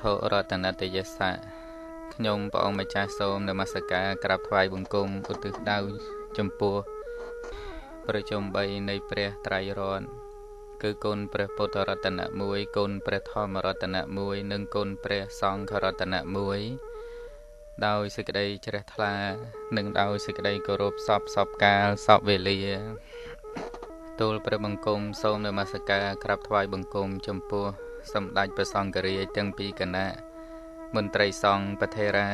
ធុរតនតយសៈខ្ញុំព្រះអង្គម្ចាស់សូមនមស្ការក្រាបថ្វាយបង្គំឧទ្ទិសដៅចំពោះប្រជុំ3នៃព្រះត្រៃរតន៍គឺគុណព្រះពុទ្ធរតនៈ1គុណព្រះធម្មរតនៈ1និងគុណព្រះសង្ឃរតនៈ1ដោយសេចក្តីជ្រះថ្លា និងដោយសេចក្តីគោរពសពសពកាលសពវេលាទូលព្រះបង្គំសូមនមស្ការក្រាបថ្វាយបង្គំចំពោះ សម្ដេចព្រះសង្ឃរាជទាំងពីរគណៈមន្ត្រីសង្ឃពធេរា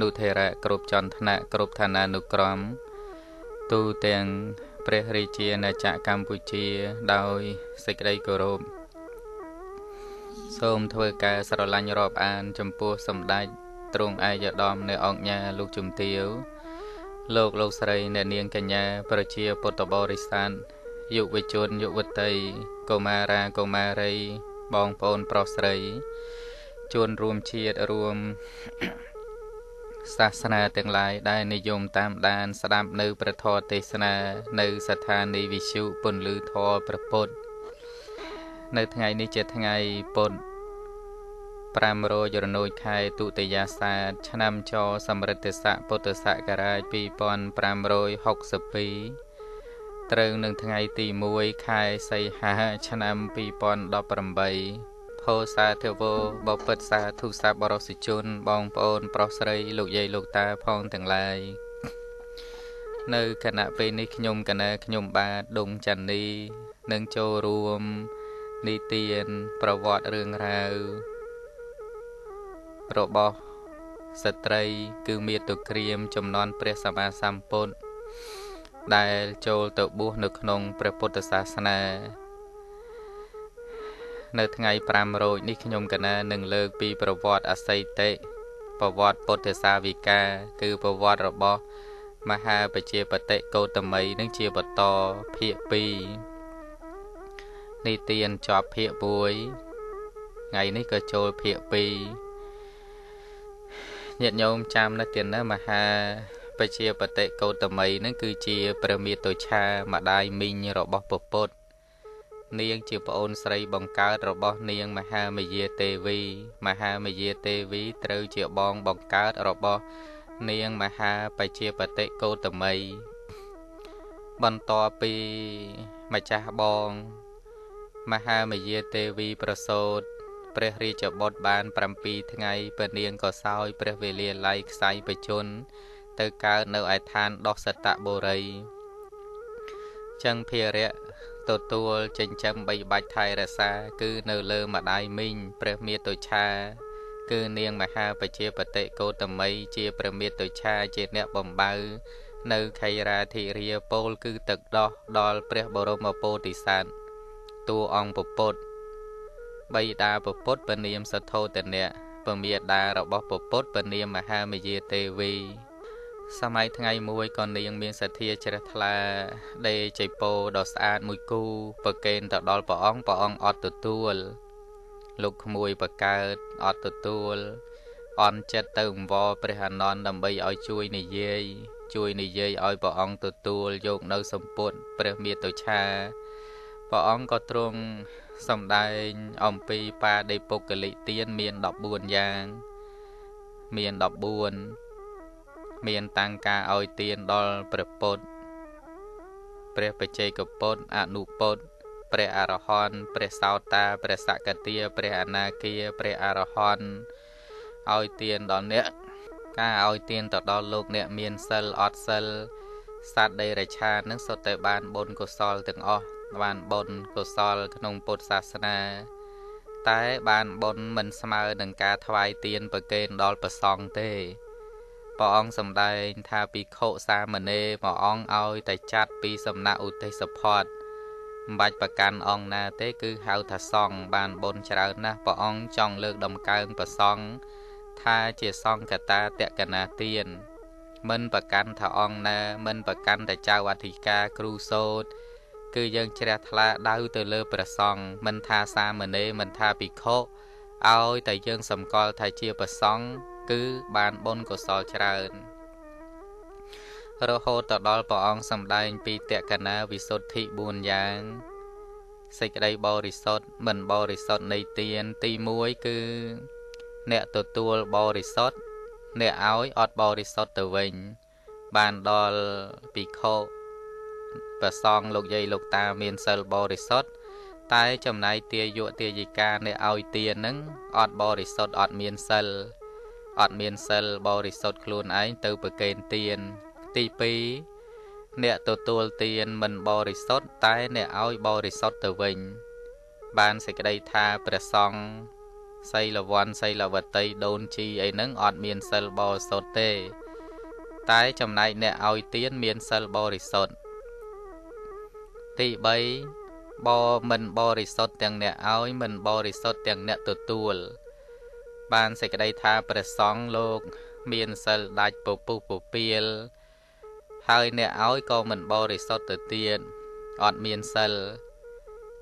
នុធេរៈគ្រប់ចន្ទនៈគ្រប់ឋានានុក្រមទូទាំងព្រះរាជាណាចក្រកម្ពុជាដោយសេចក្តីគោរពសូមធ្វើការស្រឡាញ់រាប់អាន ចំពោះសម្ដេចទ្រង់ឯកឧត្តមនៅអង្គញាលោកជំទាវលោកលោកស្រីអ្នកនាងកញ្ញា ប្រជាពុទ្ធបរិស័ទយុវជនយុវតីកុមារាកុមារី បងប្អូនប្រុសស្រីជួនរួមជាតិរួមសាសនាទាំងឡាយដែលនិយមតាមដាន ស្ដាប់នៅប្រធរទេសនា នៅស្ថានីយវិទ្យុពន្លឺធរប្រពុតនៅថ្ងៃនេះជាថ្ងៃពុទ្ធ500រនោចខែទុតិយាសាទឆ្នាំច សម្រិទ្ធស័កពុទ្ធសករាជ2562 ត្រូវនឹងថ្ងៃទី1ខែសីហាឆ្នាំ2018ផោសាធិវោបពិតសាធុសាបរសិជន បងប្អូន ប្រុសស្រីលោកយាយលោកតាផងទាំងឡាយនៅគណៈពេលនេះខ្ញុំកណាខ្ញុំបាទដុងច័ន្ទនីនឹងចូលរួមនីតិនប្រវត្តិរឿងរ៉ាវរបស់ស្ត្រី គឺមាតុក្រាម ចំនួនព្រះសម្មាសម្ពុទ្ធ ដែលចូលទៅបួសនៅក្នុងព្រះពុទ្ធសាសនា នៅថ្ងៃ5រោចនេះខ្ញុំកណានឹងលើកពីប្រវត្តិអសីតិប្រវត្តិពុទ្ធសាវិកាគឺប្រវត្តិរបស់មហាបជាបតិកោតមីនឹងជាបន្តភាគ2នីតិនជាប់ភាគ1ថ្ងៃនេះក៏ចូលភាគ2ញាតិញោមចាំនៅទៀតណាមហា បជាបតិកោតមីនឹងគឺជាព្រះមាតុឆាម្ដាយមីងរបស់ពពុទ្ធនាងជាប្អូនស្រីបង្កើតរបស់នាងមហាមយាទេវី មហាមយាទេវីត្រូវជាបងបង្កើតរបស់នាងមហាបជាបតិកោតមីបន្ទាប់ពីម្ចាស់បង មហាមយាទេវីប្រសូតព្រះរាជបុត្របាន7ថ្ងៃព្រះនាងក៏សោយព្រះវេលាល័យខ្សែបជន ទៅកើតនៅឯឋានដោះសតបុរីចឹងភារៈទទួលចិញ្ចឹមបីបាច់ថែរក្សា គឺនៅលើម្ដាយមីងព្រះមាតុឆា គឺនាងមហាបជាបតិកោតមីជាព្រះមាតុឆាជាអ្នកបំបៅនៅខេរាធិរាពោលគឺទឹកដោះដល់ព្រះបរមពោធិសត្វតួអង្គពុទ្ធបៃតាពុទ្ធពនាមសទ្ធោទនៈពមាតារបស់ពុទ្ធពនាមមហាមយាទេវី សម័យថ្ងៃមួយក៏នាងមានសទ្ធាជ្រះថ្លាដេជ័យពោដ៏ស្អាតមួយគូប្រកេនទៅដល់ព្រះអង្គព្រះអង្គអត់ទទួល លោកក្មួយបកើតអត់ទទួលអន់ចិត្តទៅអង្វរព្រះអានន្ទដើម្បីឲ្យជួយនិយាយជួយនិយាយឲ្យព្រះអង្គទទួលយកនៅសម្ពុតព្រះមាតុឆាព្រះអង្គក៏ទ្រង់សម្ដែងអំពីបាដេពុគលិទានមាន14យ៉ាង មាន14 មានតាំងការឲ្យទានដល់ព្រះពុទ្ធព្រះបច្ចេកពុទ្ធអនុពុទ្ធព្រះអរហន្តព្រះសោតាព្រះសកទាព្រះអនាគាព្រះអរហន្តឲ្យទានដល់អ្នកការឲ្យទានទៅដល់លោកអ្នកមានសិលអត់សិលសត្វដីរឆាននឹងសុទ្ធតែបានបុណ្យកុសលទាំងអស់បានបុណ្យកុសលក្នុងពុទ្ធសាសនា តែបានបុណ្យមិនស្មើនឹងការថ្វាយទានប្រគេនដល់ព្រះសង្ឃទេ ព្រះអង្គសម្ដែងថាភិក្ខុសាមណេរព្រះអង្គឲ្យតែចាត់ពីសំណាក់ឧទ្ទេសផតមិនបាច់ប្រកាន់អង្គណាទេគឺហៅថាសង្ឃបានបុណ្យច្រើនណាស់ព្រះអង្គចង់លើកដំកើងព្រះសង្ឃថាជាសង្ឃកតាតកណាទានមិនប្រកាន់ថាអង្គណា មិនប្រកាន់តែចៅអធិការគ្រូសោតគឺយើងជ្រះថ្លាដៅទៅលើព្រះសង្ឃមិនថាសាមណេរមិនថាភិក្ខុឲ្យតែយើងសម្គាល់ថាជាព្រះសង្ឃ គឺបានបុណ្យកុសលច្រើនរហូតទៅដល់ព្រះអង្គសម្ដែងពីតក្កណាវិសុទ្ធិ4យ៉ាងសេចក្តីបរិសុទ្ធមិនបរិសុទ្ធនៃទានទី1គឺ អ្នកទទួលបរិសុទ្ធអ្នកឲ្យអត់បរិសុទ្ធទៅវិញ បានដល់ភិក្ខុប្រសងលោកយាយលោកតាមានសិលបរិសុទ្ធតែចំណែកទាយុទាយិកាអ្នកឲ្យទាននឹងអត់បរិសុទ្ធអត់មានសិល អត់មានសិលបរិសុទ្ធខ្លួនឯងទៅប្រកេនទានទី2អ្នកទទួលទានមិនបរិសុទ្ធតែអ្នកឲ្យបរិសុទ្ធទៅវិញ បានសេចក្តីថាព្រះសង្ឃសីលវ័នសីលវតីដូនជីអីហ្នឹងអត់មានសិលបរិសុទ្ធទេ តែចំណែកអ្នកឲ្យទានមានសិលបរិសុទ្ធទី3បមិនបរិសុទ្ធទាំងអ្នកឲ្យមិនបរិសុទ្ធទាំងអ្នកទទួល បានសេចក្តីថាព្រះសង្ឃលោក មានសិលដាច់ពពុះពពៀលហើយអ្នកឲ្យក៏មិនបរិសុទ្ធទៅទៀតអត់មានសិល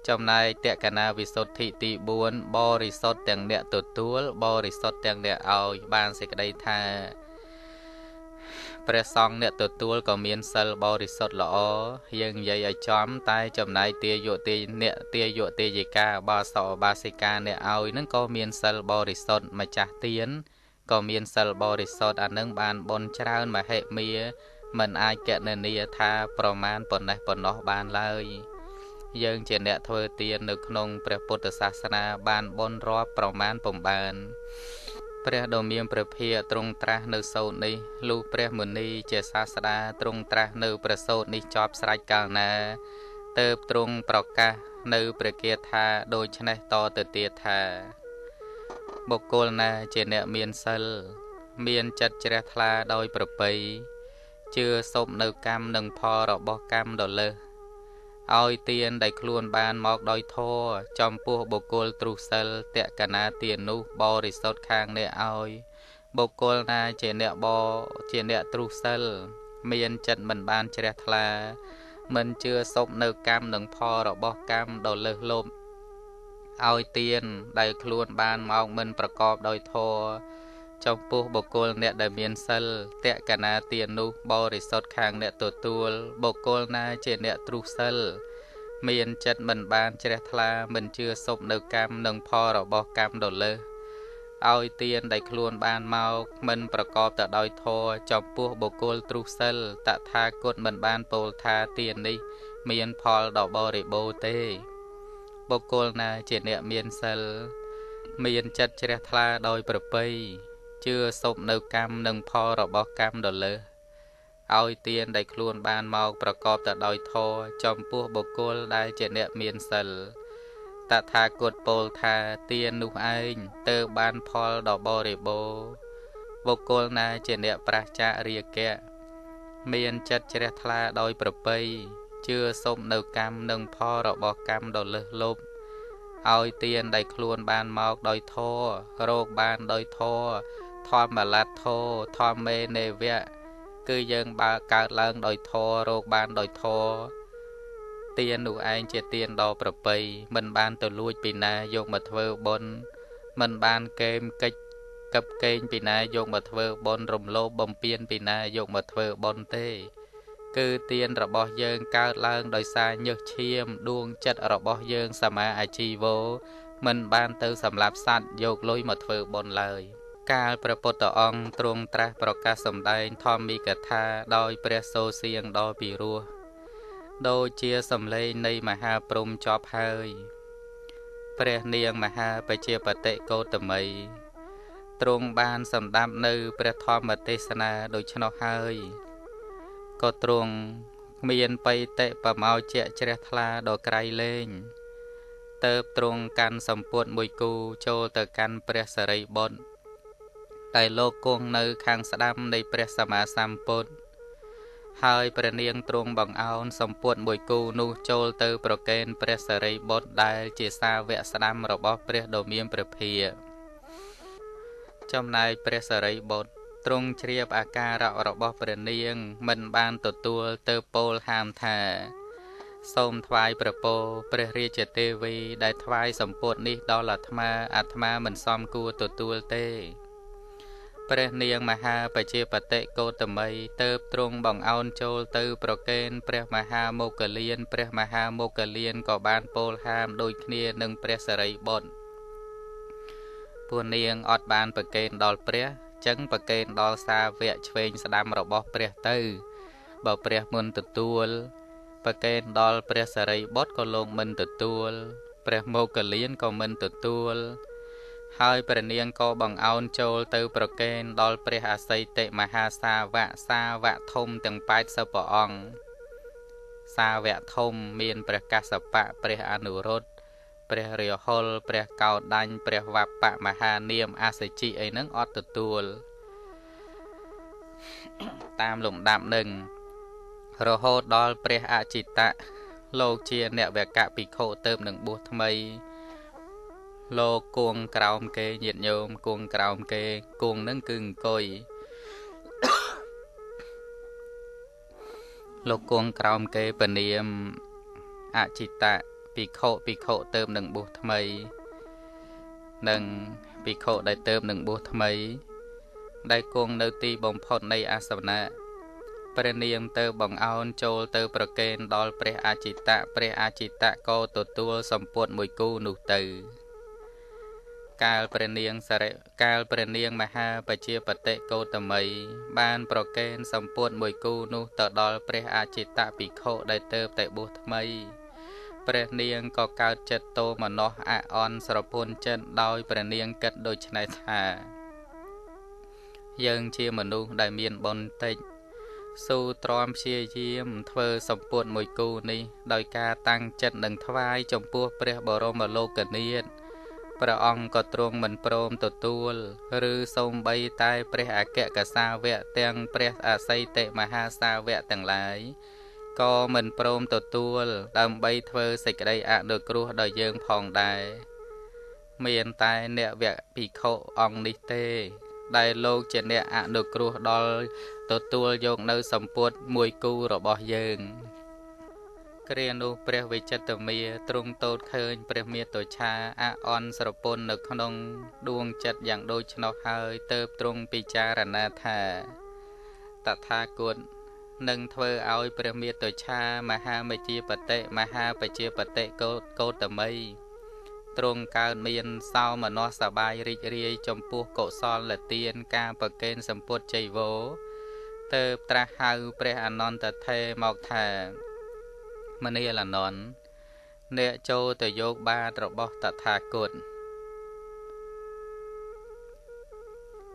ចំណែកតក្កណាវិសុទ្ធិទី4បរិសុទ្ធទាំងអ្នកទទួលបរិសុទ្ធទាំងអ្នកឲ្យបានសេចក្តីថា ព្រះសង្ឃអ្នកទទួលក៏មានសិលបរិសុទ្ធល្អយើងនិយាយឲ្យចំ តែចំណែកទាយុទាអ្នកទាយុទាយិកាបាសកបាសិកាអ្នកឲ្យនឹងក៏មានសិលបរិសុទ្ធម្ចាស់ទានក៏មានសិលបរិសុទ្ធអានឹងបានបនច្រើនមហិមាមិនអាចកណនាថាប្រមាណប៉ុណ្ណេះប៉ុណ្ណោះបានឡើយយើងជាអ្នកធ្វើទាននៅក្នុងព្រះពុទ្ធសាសនាបានបនរាប់ប្រមាណពំបាន ព្រះដ៏មានព្រះភិយទ្រង់ត្រាស់នៅសោតនេះលុះព្រះមុនីជាសាស្តាទ្រង់ត្រាស់នៅព្រះសោតនេះចប់ស្រេចកាលណាទៅទ្រង់ប្រកាសនៅព្រះគាថាដូច្នេះតទៅទៀតថាបុគ្គលណាជាអ្នកមានសិល មានចិត្តជ្រះថ្លាដោយប្រពៃជឿសុបនៅកម្មនិងផលរបស់កម្មដ៏លើស ឲ្យទានដែលខ្លួនបានមកដោយធម៌ចំពោះបុគ្គលទ្រុសិលតកណាទាននោះបរិសុទ្ធខាងអ្នកឲ្យបុគ្គលណាជាអ្នកបជាអ្នកទ្រុសិល មានចិត្តមិនបានជ្រះថ្លា មិនជឿសុបនៅកម្មនិងផលរបស់កម្មដ៏លើសលប់ឲ្យទានដែលខ្លួនបានមកមិនប្រកបដោយធម៌ ចំពោះបុគ្គលអ្នកដែលមានសិលតកណាទាននោះបរិសុទ្ធខាងអ្នកទទួល បុគ្គលណាជាអ្នកទ្រុសិលមានចិត្តមិនបានជ្រះថ្លាមិនជឿសុបនៅកម្មនិងផលរបស់កម្មដ៏លើសឲ្យទានដែលខ្លួនបានមកមិនប្រកបទៅដោយធម៌ចំពោះបុគ្គលទ្រុសិលតថាគតមិនបានពោលថាទាននេះ មានផលដ៏បរិបូរទេ បុគ្គលណាជាអ្នកមានសិល មានចិត្តជ្រះថ្លាដោយប្រពៃ ជឿសុបនៅកម្មនិងផលរបស់កម្មដ៏លើសឲ្យទានដែលខ្លួនបានមកប្រកបទៅដោយធម៌ចំពោះបុគ្គលដែលជាអ្នកមានសិលតថាគតពោលថាទាននោះឯងទៅបានផលដ៏បរិបូរបុគ្គលណាជាអ្នកប្រះចាករាគៈមានចិត្តជ្រះថ្លាដោយប្រពៃជឿសុបនៅកម្មនិងផលរបស់កម្មដ៏លើសលប់ឲ្យទានដែលខ្លួនបានមកដោយធម៌រោគបានដោយធម៌ ធម្មលត្ថោធម្មេនេវៈគឺយើងបើកើតឡើងដោយធររោគបានដោយធរទាននោះឯងជាទានដ៏ប្រពៃមិនបានទៅលួចពីណាយកមកធ្វើបុណ្យមិនបានកេមកិច្ចកឹបកេងពីណាយកមកធ្វើបុណ្យរំលោភបំពានពីណាយកមកធ្វើបុណ្យទេ គឺទានរបស់យើងកើតឡើងដោយសារញើសឈាមដួងចិត្តរបស់យើងសមាអាជីវោមិនបានទៅសម្លាប់សត្វយកលុយមកធ្វើបុណ្យឡើយ កាលព្រះពុទ្ធអង្គទ្រង់ត្រាស់ប្រកាសសម្ដែងធម្មីកថាដោយព្រះសូរសៀងដ៏ពិរោះដូចជាសំឡេងនៃមហាព្រំចប់ហើយព្រះនាងមហាបជាបតិកោតមីទ្រង់បានសម្ដាប់នៅព្រះធម្មទេសនាដូច្នោះហើយក៏ទ្រង់មានបៃតិប្រមោជៈជ្រះថ្លាដ៏ក្រៃលែងទៅទ្រង់កាន់សម្ពុតមួយគូចូលទៅកាន់ព្រះសរិបុត្រ តែលោកគង់នៅ ខាងស្ដាំនៃព្រះសម្មាសម្ពុទ្ធហើយព្រះនាងទ្រង់បង្អោនសម្ពុតមួយគូនោះចូលទៅ ប្រកេនព្រះសរិបុត្រដែល ជាសាវកស្ដាំរបស់ព្រះដ៏មានព្រះភិយចំណែកព្រះសរិបុត្រទ្រង់ជ្រាបអាការៈរបស់ព្រះនាង មិនបានទទួលទៅពោលហាមថា សូមថ្វាយប្រពោព្រះរាជទេវី ដែលថ្វាយសម្ពុតនេះដល់អាត្មាអាត្មាមិនសមគួរទទួលទេ ព្រះនាងមហាបជាបតិកោតមីទៅទ្រង់បង្អោនចូលទៅប្រកេនព្រះមហាមោគលាន ព្រះមហាមោគលានក៏បានពោលហាមដូចគ្នានឹងព្រះសរិបុត្រពួកនាងអត់បានប្រកេនដល់ព្រះចឹងប្រកេនដល់សាវកឆ្វេងស្ដាំរបស់ព្រះទៅ បើព្រះមុនទទួលប្រកេនដល់ព្រះសរិបុត្រក៏លោកមិនទទួល ព្រះមោគលានក៏មិនទទួល ហើយព្រះនាងក៏បង្អោនចូលទៅប្រកេនដល់ព្រះអសីតិមហាសាវកសាវកធំទាំង80ព្រះអង្គសាវកធំមានព្រះកសបៈព្រះអនុរុទ្ធព្រះរាហុលព្រះកោដាញ់ព្រះវបៈមហានាមអសជិអីហ្នឹងអត់ទទួលតាមលំដាប់នឹងរហូតដល់ព្រះអចិតៈលោកជាអ្នកវកៈភិក្ខុទៅនឹងបួសថ្មី លោកគួងក្រោមគេញាតញោមគួងក្រោមគេគួងនឹងគឺអង្គុយលោកគួងក្រោមគេពនាមអចិតៈភិក្ខុភិក្ខុទៅនឹងបួសថ្មី និងភិក្ខុដែលទៅនឹងបួសថ្មី ដែលគង់នៅទីបំផុតនៃអាសនៈព្រះនាងទៅបង្អោនចូលទៅប្រកេនដល់ព្រះអាចិតៈព្រះអាចិតៈក៏ទទួលសម្ពុតមួយគូនោះទៅ កាលព្រះនាងសរិកាលព្រះនាងមហាបជាបតិកោតមីបានប្រកេនសម្ពុតមួយគូនោះទៅដល់ព្រះអាចិតៈភិក្ខុដែលទៅតែបួសថ្មីព្រះនាងក៏កើតចិត្តតោមនោះអអន់ស្រពន់ចិត្តដោយព្រះនាងគិតដូច្នេះថាយើងជាមនុស្សដែលមានបុណ្យតិចស៊ូទ្រាំព្យាយាមធ្វើសម្ពុតមួយគូនេះ ដោយការតាំងចិត្តនឹងថ្វាយចំពោះព្រះបរមលោកនាថ ព្រះអង្គក៏ទ្រង់មិនព្រមទទួល ឬសូម្បីតែព្រះអគ្គកសាវៈទាំងព្រះអសីតិមហាសាវៈទាំងឡាយក៏មិនព្រមទទួល ដើម្បីធ្វើសេចក្តីអនុគ្រោះដល់យើងផងដែរមានតែអ្នកវគ្គភិក្ខុអង្គនេះទេ ដែលលោកជាអ្នកអនុគ្រោះដល់ទទួលយកនៅសម្ពុតមួយគូរបស់យើង គ្រានោះព្រះវិចិត្រមាទ្រង់តូតឃើញ ព្រះមាតុឆាអអន់ស្រពន់នៅក្នុង ដួងចិត្តយ៉ាងដូច្នោះហើយទៅទ្រង់ពិចារណាថាតថាគតនឹងធ្វើឲ្យព្រះមាតុឆាមហាមជាបតិមហាបជាបតិកោតកោតមីទ្រង់កើតមានសោមនស្សសបាយរីករាយចំពោះកុសលទានការប្រកេនសម្ពុតចៃវោទៅត្រាស់ហៅព្រះអនន្តថេមកថា មនាលអនន្តអ្នកចូលទៅយកបាតរបស់តថាគត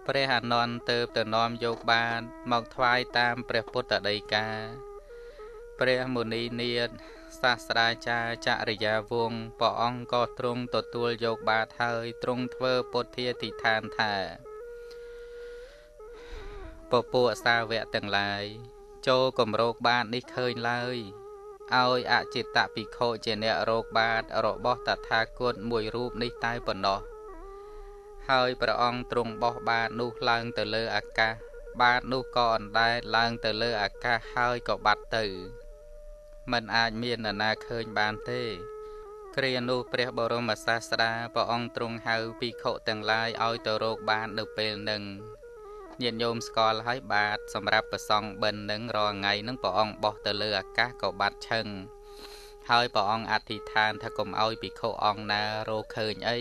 ព្រះអនន្តទៅទៅនាំយកបានមកថ្វាយតាមព្រះពុទ្ធដីកាព្រះមុនីនាថសាស្ត្រាចារ្យចរិយាវង្សព្រះអង្គក៏ទ្រង់ទទួលយកបាតហើយទ្រង់ធ្វើពុទ្ធាធិដ្ឋានថាពពួកសាវកទាំងឡាយចូលគម្រោកបាតនេះឃើញឡើយ ឲ្យអចិតភិក្ខុជាអ្នករោគបាតរបស់តថាគតមួយរូបនេះតែប៉ុណ្ណោះហើយព្រះអង្គទ្រង់បោះបាតនោះឡើងទៅលើអាកាសបាតនោះក៏អណ្ដែតឡើងទៅលើអាកាសហើយក៏បាត់ទៅมันអាចមាននរណាឃើញបានទេគ្រានោះព្រះបរមសាស្តាព្រះអង្គទ្រង់ហៅភិក្ខុទាំងឡាយឲ្យទៅរកបាននៅពេលនឹង ញាតិញោមស្គាល់ហើយបាទសម្រាប់ប្រសងបិណ្ឌនឹងរាល់ថ្ងៃនឹងព្រះអង្គបោះទៅលើអាកាសក៏បាត់ឈឹងហើយព្រះអង្គអធិដ្ឋានថាកុំឲ្យភិក្ខុអង្គណារកឃើញអី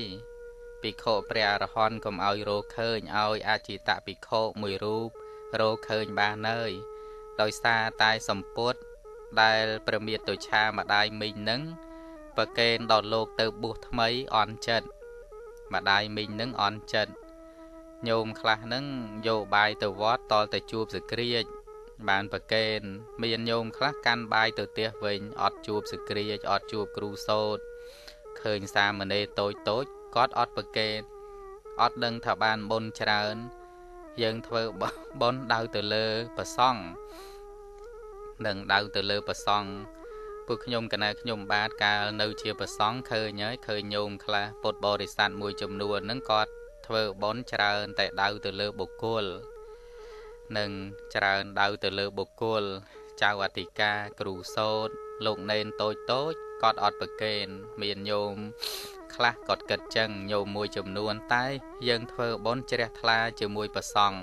ភិក្ខុព្រះអរហន្តកុំឲ្យរកឃើញឲ្យអចិតភិក្ខុមួយរូបរកឃើញបានហើយដោយសារតែសម្ពុតដែលព្រះមាតុឆាម្ដាយមីងនឹងប្រកេនដល់លោកទៅបួសថ្មីអន់ចិត្តម្ដាយមីងនឹងអន់ចិត្ត ញោមខ្លះហ្នឹងយកបាយទៅវត្តតលតែជួបសក្រាចបានប្រកេនមានញោមខ្លះកាន់បាយទៅផ្ទះវិញអត់ជួបសក្រាចអត់ជួបគ្រូសោតឃើញសាមណេរតូចតូចគាត់អត់ប្រកេនអត់ដឹងថាបានបុណ្យច្រើន យើងធ្វើបុណ្យដៅទៅលើប្រសង់នឹងដៅទៅលើប្រសង់ពួកខ្ញុំកណែខ្ញុំបាទកាលនៅជាប្រសង់ឃើញហើយឃើញញោមខ្លះពុទ្ធបរិស័ទមួយចំនួនហ្នឹងគាត់ ធ្វើបុណ្យច្រើនតែដៅទៅលើបុគ្គលនិងច្រើនដៅទៅលើបុគ្គលចៅអធិការគ្រូសោតលោកនេនតូចតូចគាត់អត់ប្រកេនមានញោមខ្លះគាត់គិតចឹងញោមមួយចំនួនតែ យើងធ្វើបុណ្យជ្រះថ្លាជាមួយប្រសង់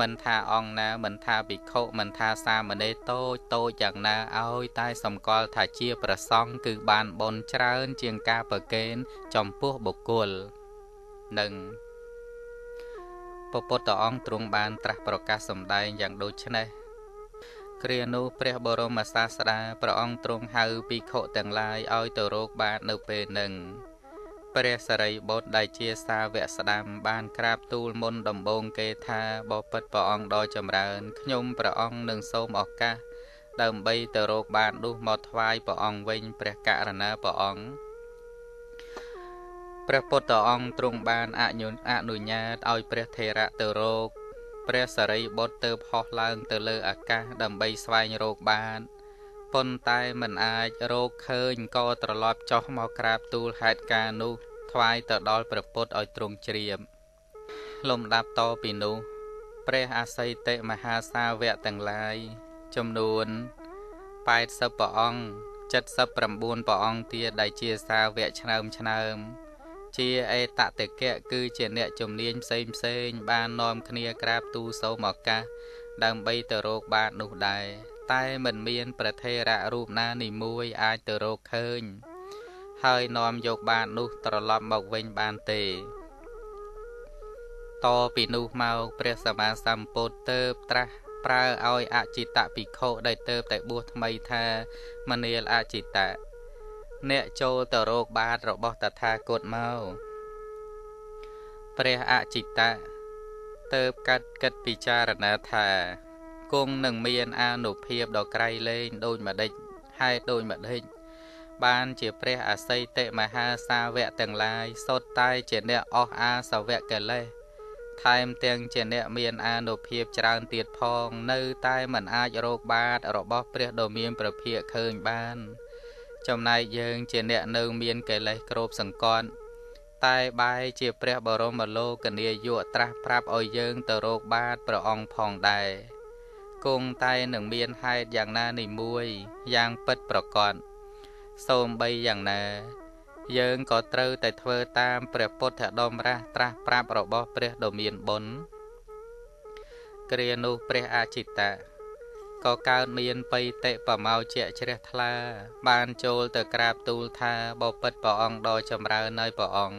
មិនថាអង្គណាមិនថាភិក្ខុមិនថាសាមណេរតូចតូចយ៉ាងណាឲ្យតែសម្គាល់ថាជាប្រសង់គឺបានបុណ្យច្រើនជាងការប្រកេនចំពោះបុគ្គល នឹងពពុទ្ធអង្គទ្រង់បានត្រាស់ប្រកាសសម្ដែងយ៉ាងដូចនេះគ្រានោះព្រះបរមសាស្តាព្រះអង្គទ្រង់ហៅភិក្ខុទាំងឡាយឲ្យទៅរកបាទនៅពេលនឹងព្រះសរិបុត្រដែលជាសាវកស្ដាំបានក្រាបទូលមុនដំបូងគេថាបបិទ្ធព្រះអង្គដ៏ចម្រើនខ្ញុំព្រះអង្គនឹងសូមឱកាសដើម្បីទៅរកបាននោះមកថ្វាយព្រះអង្គវិញព្រះករណាព្រះអង្គ ព្រះពុទ្ធអង្គទ្រង់បានអនុអនុញ្ញាតឲ្យព្រះថេរៈទៅរកព្រះសរិបុត្រទៅផុសឡើងទៅលើអាកាសដើម្បីស្វែងរកបានប៉ុន្តែមិនអាចរកឃើញក៏ត្រឡប់ចុះមកក្រាបទូលហេតុការនោះថ្វាយទៅដល់ព្រះពុទ្ធឲ្យទ្រង់ជ្រាបលំដាប់តពីនោះព្រះអសីតិមហាសាវកទាំងឡាយចំនួន80ព្រះអង្គ79ព្រះអង្គទៀតដែលជាសាវកឆ្នើមឆ្នើម ជាអេតតកៈគឺជាអ្នកជំនាញផ្សេងផ្សេង បាននាំគ្នាក្រាបទូលសូមឱកាសដើម្បីទៅរកបាទនោះដែរតែមិនមានប្រធេរៈរូបណានីមួយអាចទៅរកឃើញ ហើយនាំយកបាទនោះត្រឡប់មកវិញបានទេតពីនោះមកព្រះសម្មាសម្ពុទ្ធទៅត្រាស់ប្រើឲ្យអចិតភិក្ខុដែលទៅតែបួសថ្មីថាមនាលអចិតៈ អ្នកចូលទៅរកបាតរបស់តថាគតមកព្រះអចិតៈទៅកាត់គិតពិចារណាថាគង់នឹងមានអានុភាពដ៏ក្រៃលែងដូចម្ដេចហេតុដូចម្ដេចបានជាព្រះអសីតិមហាសាវកទាំងឡាយសុទ្ធតែជាអ្នកអស់អាសវៈកិលេសថែមទាំងជាអ្នកមានអានុភាពច្រើនទៀតផង នៅតែមិនអាចរកបាតរបស់ព្រះដ៏មានព្រះភិក្ខឃើញបាន ចំណែកយើងជាអ្នកនៅមានកិលេសគ្របសង្កត់តែបែរជាព្រះបរមលោកនាយកត្រាស់ប្រាប់ឲ្យយើងទៅរកបាតព្រះអង្គផងដែរគង់តែនឹងមានហេតុយ៉ាងណានេះមួយយ៉ាងពិតប្រកបសូមបីយ៉ាងណា យើងក៏ត្រូវតែធ្វើតាមព្រះពុទ្ធដមរាសត្រាស់ប្រាប់របស់ព្រះដ៏មានបុណ្យគ្រានោះព្រះអាចិតៈ ក៏កើតមានបៃតិបមោជៈជ្រះថ្លា បានចូលទៅក្រាបទូលថាបបិទ្ធព្រះអង្គដ៏ចម្រើននៅព្រះអង្គ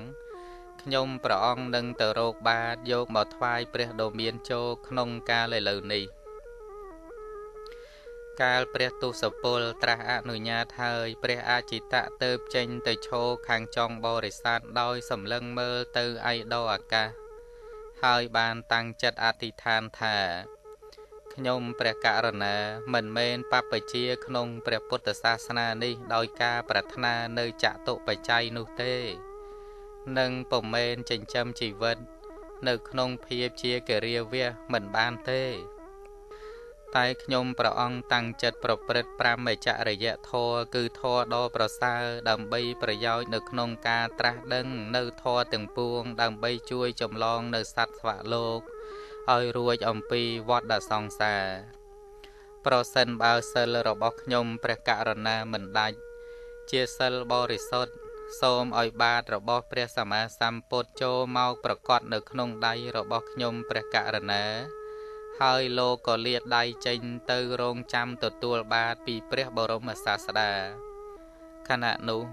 ខ្ញុំព្រះអង្គនឹងទៅរកបាទយកមកថ្វាយព្រះដ៏មានចូលក្នុងកាលឥឡូវនេះកាលព្រះទុសពលត្រាស់អនុញ្ញាតហើយព្រះអាចិតៈទៅចេញទៅឈរខាងចុងបរិស័ទដោយសម្លឹងមើលទៅឯដអាកាសហើយបានតាំងចិត្តអធិដ្ឋានថា ខ្ញុំព្រះករណាមិនមែនបព្វជិក្នុងព្រះពុទ្ធសាសនានេះដោយការប្រាថ្នានៅចតុបច្ច័យនោះទេនឹងពុំមែនចិញ្ចឹមជីវិត នៅក្នុងភាពជាកិរិយាវៈមិនបានទេ តែខ្ញុំព្រះអង្គតាំងចិត្តប្រព្រឹត្ត5មេចរិយធម៌គឺធម៌ដ៏ប្រសើរដើម្បីប្រយោជន៍នៅក្នុងការត្រាស់ដឹង នៅធម៌ទាំងពួង ដើម្បីជួយចម្លងនៅសត្វស្វៈលោក ឲ្យរួចអំពីវដ្តសង្សារប្រសិនបើសិលរបស់ខ្ញុំព្រះករណាមិនដាច់ជាសិលបរិសុទ្ធសូមឲ្យបាតរបស់ព្រះសម្មាសម្ពុទ្ធចូលមកប្រកបនៅក្នុងដៃរបស់ខ្ញុំព្រះករណាហើយលោកក៏លាតដៃចេញទៅរងចាំទទួលបាតពីព្រះបរមសាស្តាខណៈនោះ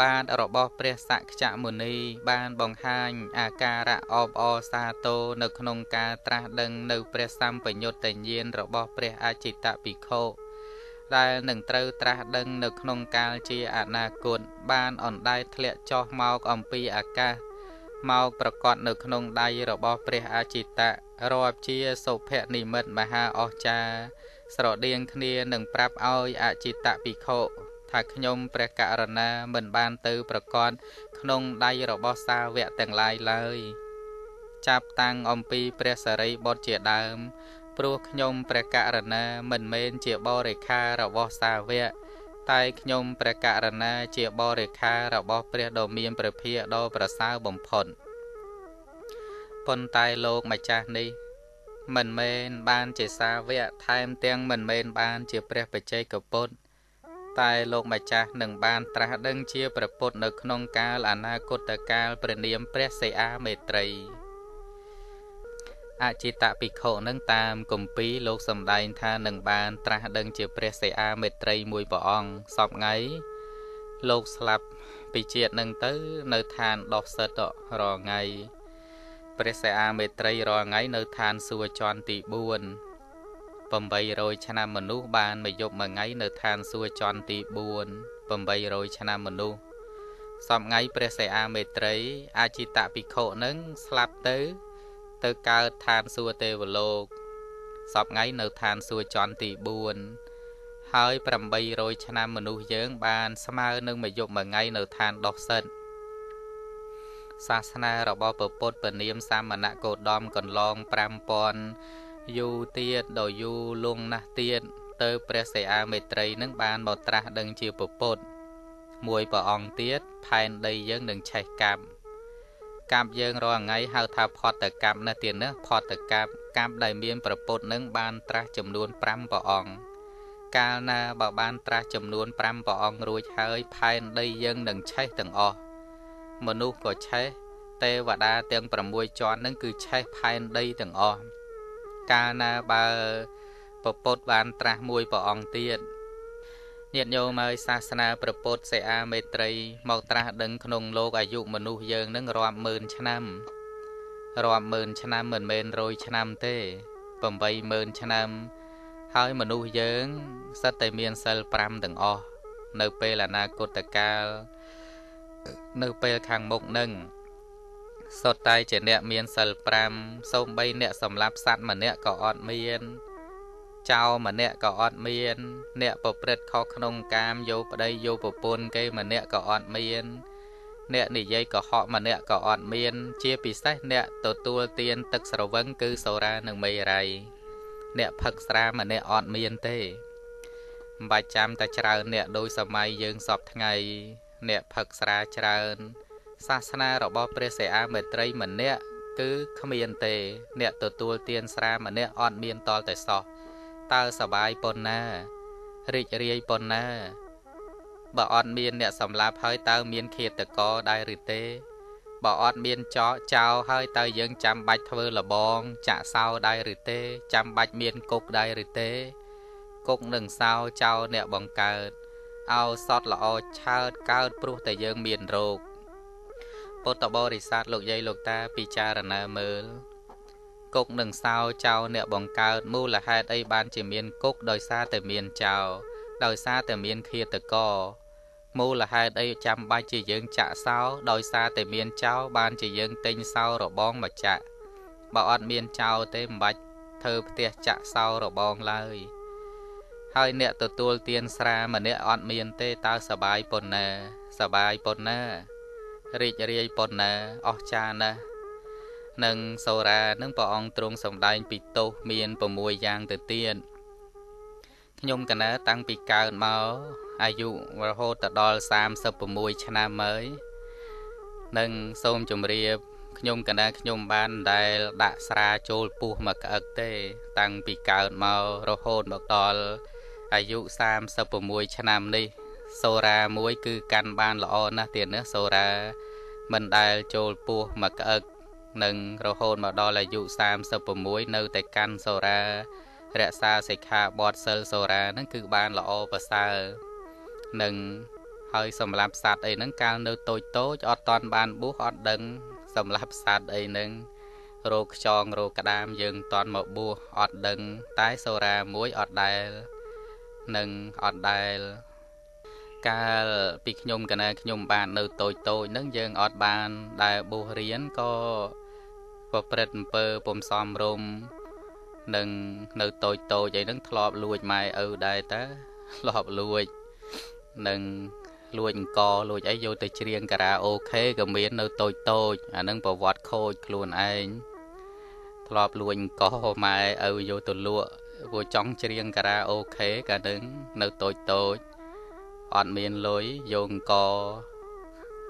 បាទរបស់ព្រះសក្យមុនី បានបង្ហាញអាការៈអបអរសាទរនៅក្នុងការត្រាស់ដឹងនៅព្រះសម្បយុត្តញ្ញាណរបស់ព្រះអចិតភិក្ខុដែលនឹងត្រូវត្រាស់ដឹងនៅក្នុងកាលជាអនាគតបានអណ្ដែតធ្លាក់ចុះមកអំពីអាកាសមកប្រកបនៅក្នុងដៃរបស់ព្រះអចិតៈរាប់ជាសុភនិមិត្តមហាអស្ចារ្យស្រដៀងគ្នានឹងប្រាប់ឲ្យអចិតភិក្ខុ ថាខ្ញុំព្រះករណាមិនបានទៅប្រកាសក្នុងដៃរបស់សាវកទាំងឡាយឡើយចាប់តាំងអំពីព្រះសរិបុត្រជាដើម ព្រោះខ្ញុំព្រះករណាមិនមែនជាបរិខារបស់សាវកតែខ្ញុំព្រះករណាជាបរិខារបស់ព្រះដ៏មានព្រះភិយដ៏ប្រសើរបំផុតប៉ុន្តែលោកម្ចាស់នេះ មិនមែនបានជាសាវកថែមទាំងមិនមែនបានជាព្រះបច្ចេកពុទ្ធ តែលោកម្ចាស់នឹងបានត្រាស់ដឹងជាព្រះពុទ្ធនៅក្នុងកាលអនាគតកាលព្រះនាមព្រះសិអាមេត្រីអចិតភិក្ខុនឹងតាមគម្ពីរលោកសំដែងថានឹងបានត្រាស់ដឹងជាព្រះសិអាមេត្រីមួយព្រះអង្គសពថ្ងៃលោកស្លាប់ពីជាតិនឹងទៅ នៅឋានដោះសិតរាល់ថ្ងៃព្រះសិអាមេត្រីរាល់ថ្ងៃនៅឋានសួគ៌ជាន់ទី4 800ឆ្នាំមនុស្សបានមកយប់មួយថ្ងៃនៅឋានសួគ៌ជាន់ទី4 800ឆ្នាំមនុស្សសំថ្ងៃព្រះសិអាមេត្រីអាជីតភិក្ខុនឹងស្លាប់ទៅ ទៅកើតឋានសួគ៌ទេវលោកសពថ្ងៃនៅឋានសួគ៌ជាន់ទី4ហើយ800ឆ្នាំមនុស្សយើងបានស្មើនឹងមួយយប់មួយថ្ងៃនៅឋានដោះសិទ្ធសាសនារបស់ពុទ្ធពនាមសាមណគោតមកន្លង5000 យូរទៀតដល់យូរលងណាស់ទៀតទៅព្រះសិអាមេត្រីនឹងបានមកត្រាស់ដឹងជាពុទ្ធមួយព្រះអង្គទៀតផែនដីយើងនឹងឆេះកាប់កាប់យើងរាល់ថ្ងៃហៅថាផតកម្មណាទៀតណាផតកម្មកម្មដែលមានប្រពុតនឹងបានត្រាស់ចំនួន5ព្រះអង្គកាលណាបើបានត្រាស់ចំនួន5ព្រះអង្គរួចហើយផែនដីយើងនឹងឆេះទាំងអស់មនុស្សក៏ឆេះទេវតាទាំង6ជាន់នឹងគឺឆេះផែនដីទាំងអស់ កាលណាបើពពុទ្ធបានត្រាស់មួយព្រះអង្គទៀតញាតិញោមហើយសាសនាព្រះពុទ្ធសេអាមេត្រីមកត្រាស់ដឹងក្នុងលោកអាយុមនុស្សយើងនឹងរាប់ម៉ឺនឆ្នាំរាប់ម៉ឺនឆ្នាំមិនមែនរយឆ្នាំទេ80000ឆ្នាំហើយមនុស្សយើងសិតតែមានសិល5ទាំងអស់នៅពេលអនាគតកាលនៅពេលខាងមុខនឹង សុទ្ធតែជាអ្នកមានសិល5សូម្បីអ្នកសម្លាប់សត្វម្នាក់ក៏អត់មាន ចោលម្នាក់ក៏អត់មាន អ្នកប្រព្រឹត្តខុសក្នុងកាមយកប្តីយកប្រពន្ធគេម្នាក់ក៏អត់មាន អ្នកនិយាយកុហកម្នាក់ក៏អត់មាន ជាពិសេសអ្នកទទួលទានទឹកស្រវឹងគឺសូរ៉ានិងមេរ័យអ្នកផឹកស្រាម្នាក់អត់មានទេមិនបាច់ចាំតែច្រើនអ្នកដោយសម័យយើងសពថ្ងៃ អ្នកផឹកស្រាច្រើន សាសនារបស់ព្រះសិអាមេត្រីម្នាក់គឺគ្មានទេ អ្នកទទួលទានស្រាម្នាក់អត់មានតលតែសោះតើសបាយប៉ុណ្ណារីករាយប៉ុណ្ណាបើអត់មានអ្នកសម្លាប់ហើយតើមានឃាតករដែរឬទេបើអត់មានចោចោហើយតើយើងចាំបាច់ធ្វើលបងចាក់សោដែរឬទេចាំបាច់មានគុកដែរឬទេគុកនឹងសោចោអ្នកបង្កើតអោសតល្អឆើតកើតព្រោះតែយើងមានរោគ ពុទ្ធបរិស័ទលោកយាយលោកតាពិចារណាមើលគុកនឹងសោចោអ្នកបង្កើតមូលហេតុអីបានជាមានគុកដោយសារតែមានចោដោយសារតែមានឃាតករមូលហេតុអីចាំបាច់ជាយើងចាក់សោដោយសារតែមានចោបានជាយើងទិញសោរបងមកចាក់បើអត់មានចោទេមិនបាច់ធ្វើផ្ទះចាក់សោរបងឡើយហើយអ្នកទទួលទានស្រាម្នាក់អត់មានទេតើសបាយប៉ុណ្ណាសបាយប៉ុណ្ណា រីករាយប៉ុណ្ណាអស្ចារ្យណាស់និងសូរានឹងព្រះអង្គទ្រង់សម្ដែងពីទោសមាន6យ៉ាងទៅទៀតខ្ញុំកណាតាំងពីកើតមកអាយុរហូតដល់36ឆ្នាំហើយនឹងសូមជម្រាបខ្ញុំកណាខ្ញុំបានដែល ដាក់ស្រាចូលពោះមកក្អឹកទេ តាំងពីកើតមករហូតមកដល់អាយុ36ឆ្នាំនេះ សូរាមួយគឺកាន់បានល្អណាស់ទៀតណាសូរាមិនដែលចូលពោះមកក្អឹកនិងរហូតមកដល់អាយុ36នៅតែកាន់សូរារក្សាសិក្ខាបទសិលសូរាហ្នឹងគឺបានល្អប្រសើរនិងហើយសម្រាប់សัตว์អីហ្នឹងកាលនៅតូចតូចអត់តន់បានបួសអត់ដឹងសម្រាប់សัตว์អីហ្នឹងរោគខ្យងរោគក្តាមយើងតន់មកបួសអត់ដឹងតែសូរាមួយអត់ដែលនិងអត់ដែល កាលពីខ្ញុំកណាខ្ញុំបាននៅតូចតូចហ្នឹងយើងអត់បានដែលបួសរៀនក៏ប្រព្រឹត្តអំពើពំសំរុំនឹងនៅតូចតូចអីហ្នឹងធ្លាប់លួចម៉ែឪដែរតាធ្លាប់លួចនឹងលួចអង្គលួចអីយកទៅច្រៀងការ៉ាអូខេក៏មាននៅតូចតូចអាហ្នឹងប្រវត្តិខូចខ្លួនឯងធ្លាប់លួចអង្គម៉ែឪយកទៅលក់ព្រោះចង់ច្រៀងការ៉ាអូខេកាលហ្នឹងនៅតូចតូច អត់មានលុយយកអង្គ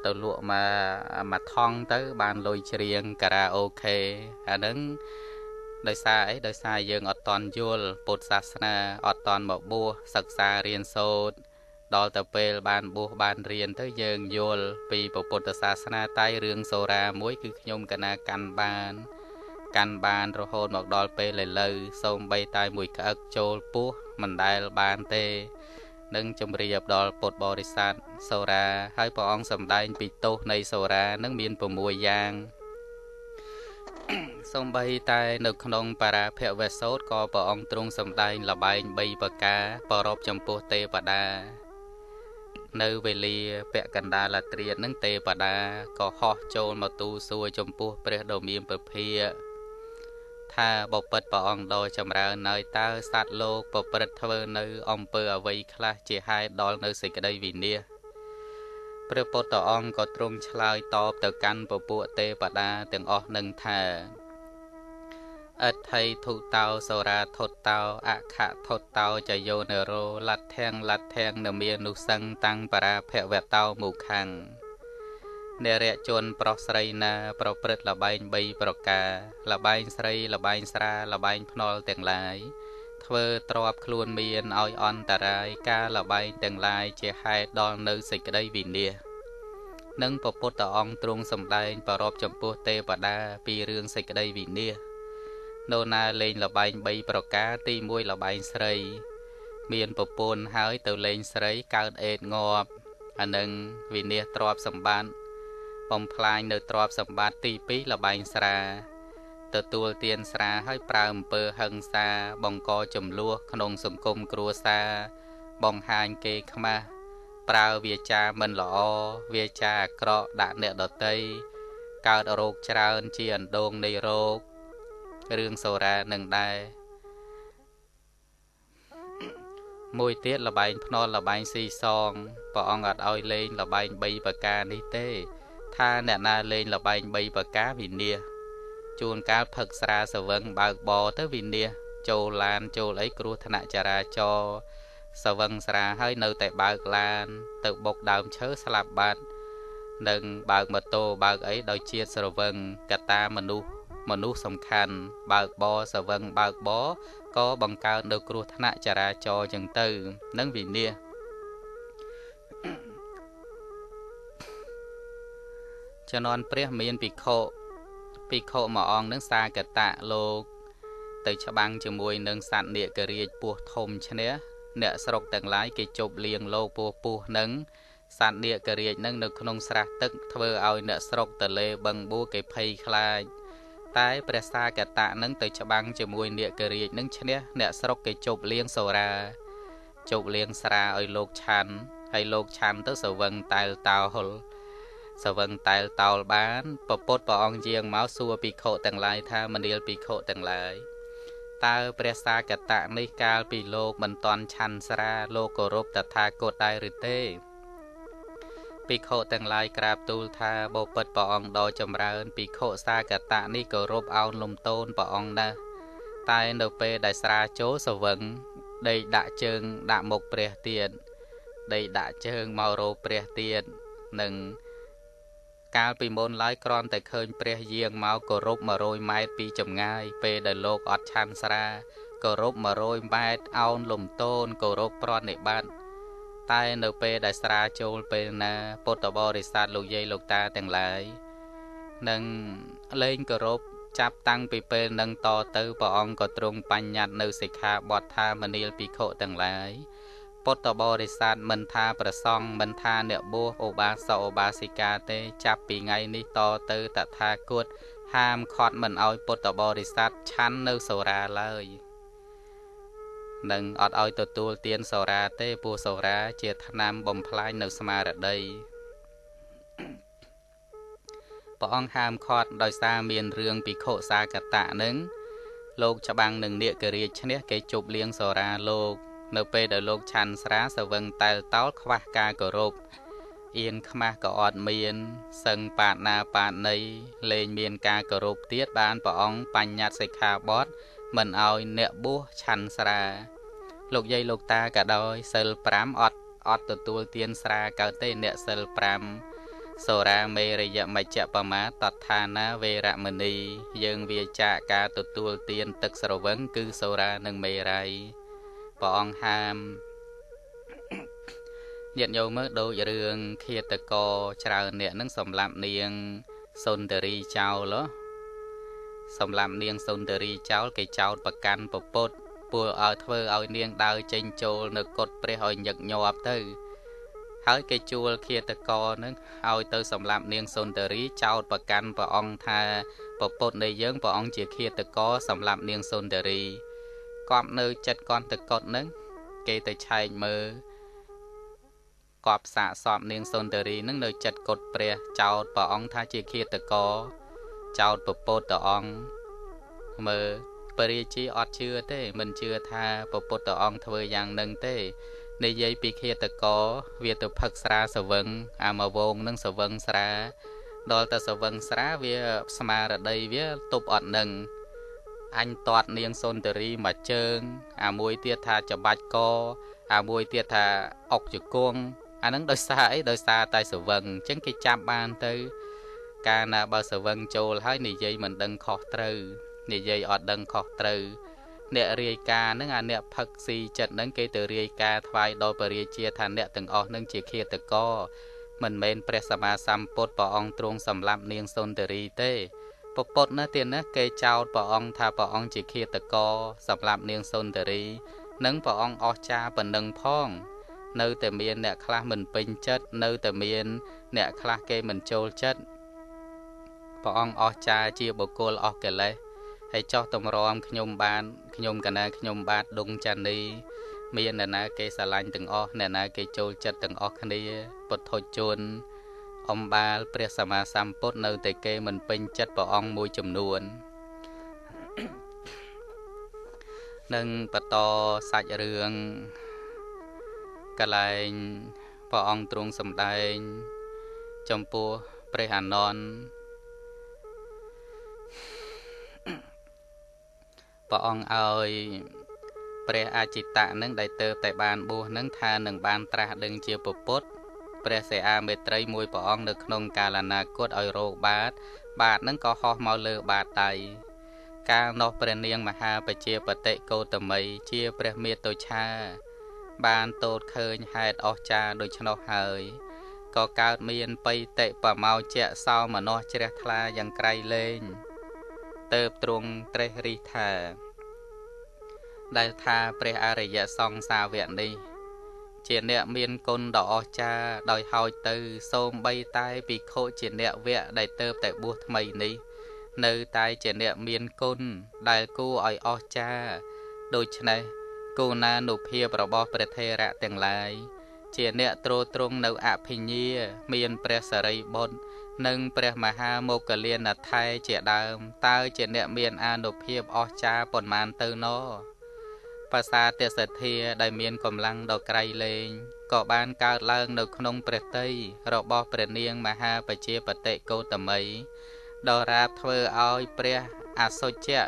ទៅលក់មកមកថងទៅ បានលុយច្រៀងការ៉ាអូខេអាហ្នឹងដោយសារអីដោយសារយើងអត់តន់យល់ពុទ្ធសាសនាអត់តន់មកបួសសិក្សារៀនសូត្រដល់ទៅពេលបានបួសបានរៀនទៅយើងយល់ពីពុទ្ធសាសនាតែរឿងសូរាមួយ គឺខ្ញុំកណាកាន់បាន កាន់បានរហូតមកដល់ពេលឥឡូវសូមបីតែមួយក្អឹកចូលពោះមិនដែលបានទេ និងជម្រាបដល់ពុទ្ធបរិស័ទសូរាហើយព្រះអង្គសម្ដែងពីទោសនៃសូរានឹងមាន6យ៉ាងសំបីតែនៅក្នុងបារាភវសោតក៏ព្រះអង្គទ្រង់សម្ដែងលបែង3ប្រការប្ររពចំពោះទេវតានៅវេលាពកណ្ដាលត្រៀតនឹងទេវតាក៏ហោះចូលមកទូសួរចំពោះព្រះដ៏មានពភា ថាបពិតព្រះអង្គដ៏ចម្រើននៅតើសត្វលោកប្រព្រឹត្តធ្វើនៅអំពើអ្វីខ្លះជាហេតុដល់នៅសេចក្តីវិនាសព្រះពុទ្ធអង្គក៏ទ្រង់ឆ្លើយតបទៅកាន់ពពួកទេវតាទាំងអស់នឹងថាអថៃធុតោសូរាធុតោអខធុតោចយោនរោលទ្ធធាំងលទ្ធធាំងនមានុសង្តាំងបរាភវតោមុខੰ នរៈជនប្រុសស្រីណា ប្រព្រឹត្តលបែង3ប្រការលបែងស្រីលបែងស្រាលបែងភ្នល់ទាំងឡាយធ្វើទ្របខ្លួនមានឲ្យអន្តរាយការលបែងទាំងឡាយជាហេតុដល់នៅសេចក្តីវិនាសនិងពពុទ្ធអង្គទ្រង់សម្ដែងប្ររពចំពោះទេវតាពីរឿងសេចក្តីវិនាសនោណាលេងលបែង3ប្រការទី1លបែងស្រី មានប្រពន្ធហើយទៅលេងស្រីកើតអេតងាប់អានឹងវិនាសទ្របសម្បត្តិ បំផ្លាញនៅទ្របសម្បត្តិទី2លបែងស្រាទទួលទានស្រាហើយប្រើអំពើហិង្សា បង្កចំនួនក្នុងសង្គមគ្រួសារបង្ហាញគេខ្មាស់ប្រើវាចាមិនល្អវាចាអាក្រក់ដាក់អ្នកដតីកើតរោគច្រើនជាអណ្ដូងនៃរោគរឿងសូរ៉ានឹងដែរមួយទៀតលបែងភ្នល់លបែងស៊ីសងព្រះអង្គអត់ឲ្យលេងលបែង3ប្រការនេះទេ ថាអ្នកណាលេងលបែង3ប្រការវិនាសជួនកាលផឹកស្រាសវឹងបើកបទៅវិនាសចូលឡានចូលអីគ្រោះថ្នាក់ចរាចរណ៍សវឹងស្រាហើយនៅតែបើកឡាន ទៅបុកដើមឈើស្លាប់បាត់និងបើកម៉ូតូបើកអីដោយជាតិស្រវឹងកតាមនុស្សមនុស្សសំខាន់បើកបសវឹងបើកបក៏បង្កើតនៅគ្រោះថ្នាក់ចរាចរណ៍ចឹងទៅនឹងវិនាស ជំនាន់ព្រះមានភិក្ខុភិក្ខុមួយអង្គនឹងសាកតៈលោក ទៅច្បាំងជាមួយនឹងសត្វនាគរាជពស់ធំឈ្នះអ្នកស្រុកទាំងឡាយគេជប់លៀងលោកពស់ពស់នឹងសត្វនាគរាជនឹងនៅក្នុងស្រះទឹកធ្វើឲ្យអ្នកស្រុកតលេបឹងបួគេភ័យខ្លាចតែព្រះសាកតៈនឹងទៅច្បាំងជាមួយនាគរាជនឹងឈ្នះអ្នកស្រុកគេជប់លៀងសូរាជប់លៀងស្រាឲ្យលោកឆាន់ហើយលោកឆាន់ទៅសវឹងតែលតោហុល សវឹងតែលតោលបានពពុទ្ធព្រះអង្គជាងមកសួរភិក្ខុទាំងឡាយថាមនាលភិក្ខុទាំងឡាយតើព្រះសាកតៈនេះកាលពីលោកមិនតន់ឆាន់ស្រាលោកគោរពតថាគតដែរឬទេភិក្ខុទាំងឡាយក្រាបទូលថាបបិទ្ធព្រះអង្គដ៏ចម្រើនភិក្ខុសាកតៈនេះគោរពអោនលំទោនព្រះអង្គណាស់តែនៅពេលដែលស្រាចូលសវឹងដេកដាក់ជើងដាក់មុខព្រះទៀតដេកដាក់ជើងមករោព្រះទៀតនិង កាលពីមុនឡើយគ្រាន់តែឃើញព្រះយាងមកគោរព100ម៉ែត្រពីចម្ងាយពេលដែលលោកអត់ឆាន់ស្រាគោរព100ម៉ែត្រអោនលំទោនគោរពប្រណិប័តតែនៅពេលដែលស្រាចូលពេលណាពុទ្ធបរិស័ទលោកយាយលោកតាទាំងឡាយនឹងលែងគោរពចាប់តាំងពីពេលនឹងតទៅព្រះអង្គក៏ទ្រង់បញ្ញត្តិនៅសិក្ខាបទថាមនាលភិក្ខុទាំងឡាយ ពុទ្ធបរិស័ទមិនថាប្រសង់មិនថាអ្នកបួសឧបាសកឧបាសិកាទេ ចាប់ពីថ្ងៃនេះតទៅតថាគតហាមឃាត់មិនឲ្យពុទ្ធបរិស័ទឆាន់នៅសូរាឡើយនិងអត់ឲ្យទទួលទានសូរាទេព្រោះសូរា ជាថ្នាំបំផ្លាញនៅស្មារតីព្រះអង្គហាមឃាត់ដោយសារមានរឿងភិក្ខុសាកតៈនឹងលោកច្បាំងនឹងនាគរាជឈ្នះគេជប់លៀងសូរាលោក នៅពេលដែលលោកឆាន់ស្រាសវឹងតែលតោលខ្វះការគោរពអៀនខ្មាស់ក៏អត់មានសឹងបាតណាបាតណីលែងមានការគោរពទៀតបានព្រះអង្គបញ្ញត្តិសិក្ខាបទមិនឲ្យអ្នកបួសឆាន់ស្រា លោកយាយលោកតាក៏ដោយសិល5អត់អត់ទទួលទានស្រាកើតទេអ្នកសិល5សូរាមេរយមជ្ជបមាតដ្ឋានាវេរមណីយើងវាចាកការទទួលទានទឹកស្រវឹងគឺសូរានិងមេរ័យ ព្រះអង្គហាមញាតិញោមមើលដូចរឿងឃាតកោច្រើនអ្នកនឹងសម្លាប់នាងសុនតរីចោលសម្លាប់នាងសុនតរីចោលគេចោតប្រកាន់ពពុទ្ធពពួកឲ្យធ្វើឲ្យនាងដើរចេញចូលនៅកុដព្រះឲ្យញឹកញាប់ទៅ ហើយគេជួលឃាតករនឹងឲ្យទៅសម្លាប់នាងសុន្ទរីចោតប្រកាន់ព្រះអង្គថាពពុទ្ធនៃយើងព្រះអង្គជាឃាតករសម្លាប់នាងសុន្ទរី កប់នៅចិត្តកន្តកុដនឹងគេទៅឆែកមើលកប់សាកសពនាងសុន្ទរីនឹងនៅចិត្តកុដព្រះចោតព្រះអង្គថាជាឃាតករចោតពពុទ្ធអង្គមើលពរាជាអត់ជឿទេ មិនជឿថាពពុទ្ធអង្គធ្វើយ៉ាងនឹងទេនិយាយពីឃាតកោវាទៅផឹកស្រាសវឹងអាមកវងនឹងសវឹងស្រាដល់តែសវឹងស្រាវាស្មារតីវាទប់អត់នឹង អញតាត់នាងសុនតរីមួយជើង អាមួយទៀតថាច្បាច់កអាមួយទៀតថាអុកជង្គង់អានឹងដោយសារអីដោយសារតែសវឹងអញ្ចឹងគេចាប់បានទៅ កាលណាបើសវឹងចូលហើយនិយាយមិនដឹងខុសត្រូវនិយាយអត់ដឹងខុសត្រូវអ្នករាយការណ៍នឹងអាអ្នកផឹកស៊ីចិត្តនឹងគេទៅរាយការណ៍ថ្វាយដល់ពរាជាថាអ្នកទាំងអស់នឹងជាឃាតករមិនមែនព្រះសម្មាសម្ពុទ្ធព្រះអង្គទ្រង់សម្លាប់នាងសុន្ទរីទេ ពពុទ្ធណាទៀតណាគេចោទព្រះអង្គថាព្រះអង្គជាឃាតករសម្លាប់នាងសុន្ទរី និងព្រះអង្គអស្ចារ្យប៉ុណ្ណឹងផង នៅតែមានអ្នកខ្លះមិនពេញចិត្តនៅតែមាន អ្នកខ្លះគេមិនចូលចិត្តព្រះអង្គអស្ចារ្យជាបុគ្គលអស់កិលេសហើយចោះតម្រាំខ្ញុំបានខ្ញុំកណាខ្ញុំបាទដុងចានីមានអ្នកណាគេស្រឡាញ់ទាំងអស់អ្នកណាគេចូលចិត្តទាំងអស់គ្នាពុទ្ធជន អំបាល ព្រះសម្មាសម្ពុទ្ធនៅតែគេមិនពេញចិត្តព្រះអង្គមួយចំនួននឹងបន្តសាច់រឿងកលែងព្រះអង្គទ្រង់សម្ដែង ចំពោះព្រះអានន្ទព្រះអង្គឲ្យព្រះអាចិតៈនឹងដែលទៅតែបានបួសនឹងថានឹងបានត្រាស់ដឹងជាពុទ្ធ ព្រះសេអាមេត្រីមួយព្រះអង្គនៅក្នុងកាលអនាគតឲ្យរោគបាត បាតនឹងក៏ហោះមកលើបាតដៃកាលនោះព្រះនាងមហាបជាបតិកោតមីជាព្រះមេតុឆា បានតូតឃើញហេតុអស្ចារ្យដូច្នោះហើយក៏កើតមានបៃតិបមោចៈសោមនោះជ្រះថ្លាយ៉ាងក្រៃលែងទៅទ្រង់ត្រេះរិះថាដែលថាព្រះអរិយសង្ឃសាវកនេះ ជាអ្នកមានគុណដ៏អស្ចារ្យដោយហើយទៅសូមបីតែភិក្ខុជាអ្នកវៈដែលទៅតែបួសថ្មីនេះ នៅតែជាអ្នកមានគុណដែលគួរឲ្យអស្ចារ្យដូច្នេះគោណានុភាពរបស់ព្រះថេរៈទាំងឡាយជាអ្នកទ្រទ្រង់នៅអភិញ្ញាមានព្រះសរិបុត្រនិងព្រះមហាមោគលានថៃជាដើមតើជាអ្នកមានអានុភាពអស្ចារ្យប៉ុន្មានទៅណោ ភាសាទេសធាដែលមានកម្លាំងដ៏ក្រៃលែងក៏បានកើតឡើងនៅក្នុងព្រះតីរបស់ព្រះនាងមហាបជាបតិកោតមីដរាបធ្វើឲ្យព្រះអសុជៈ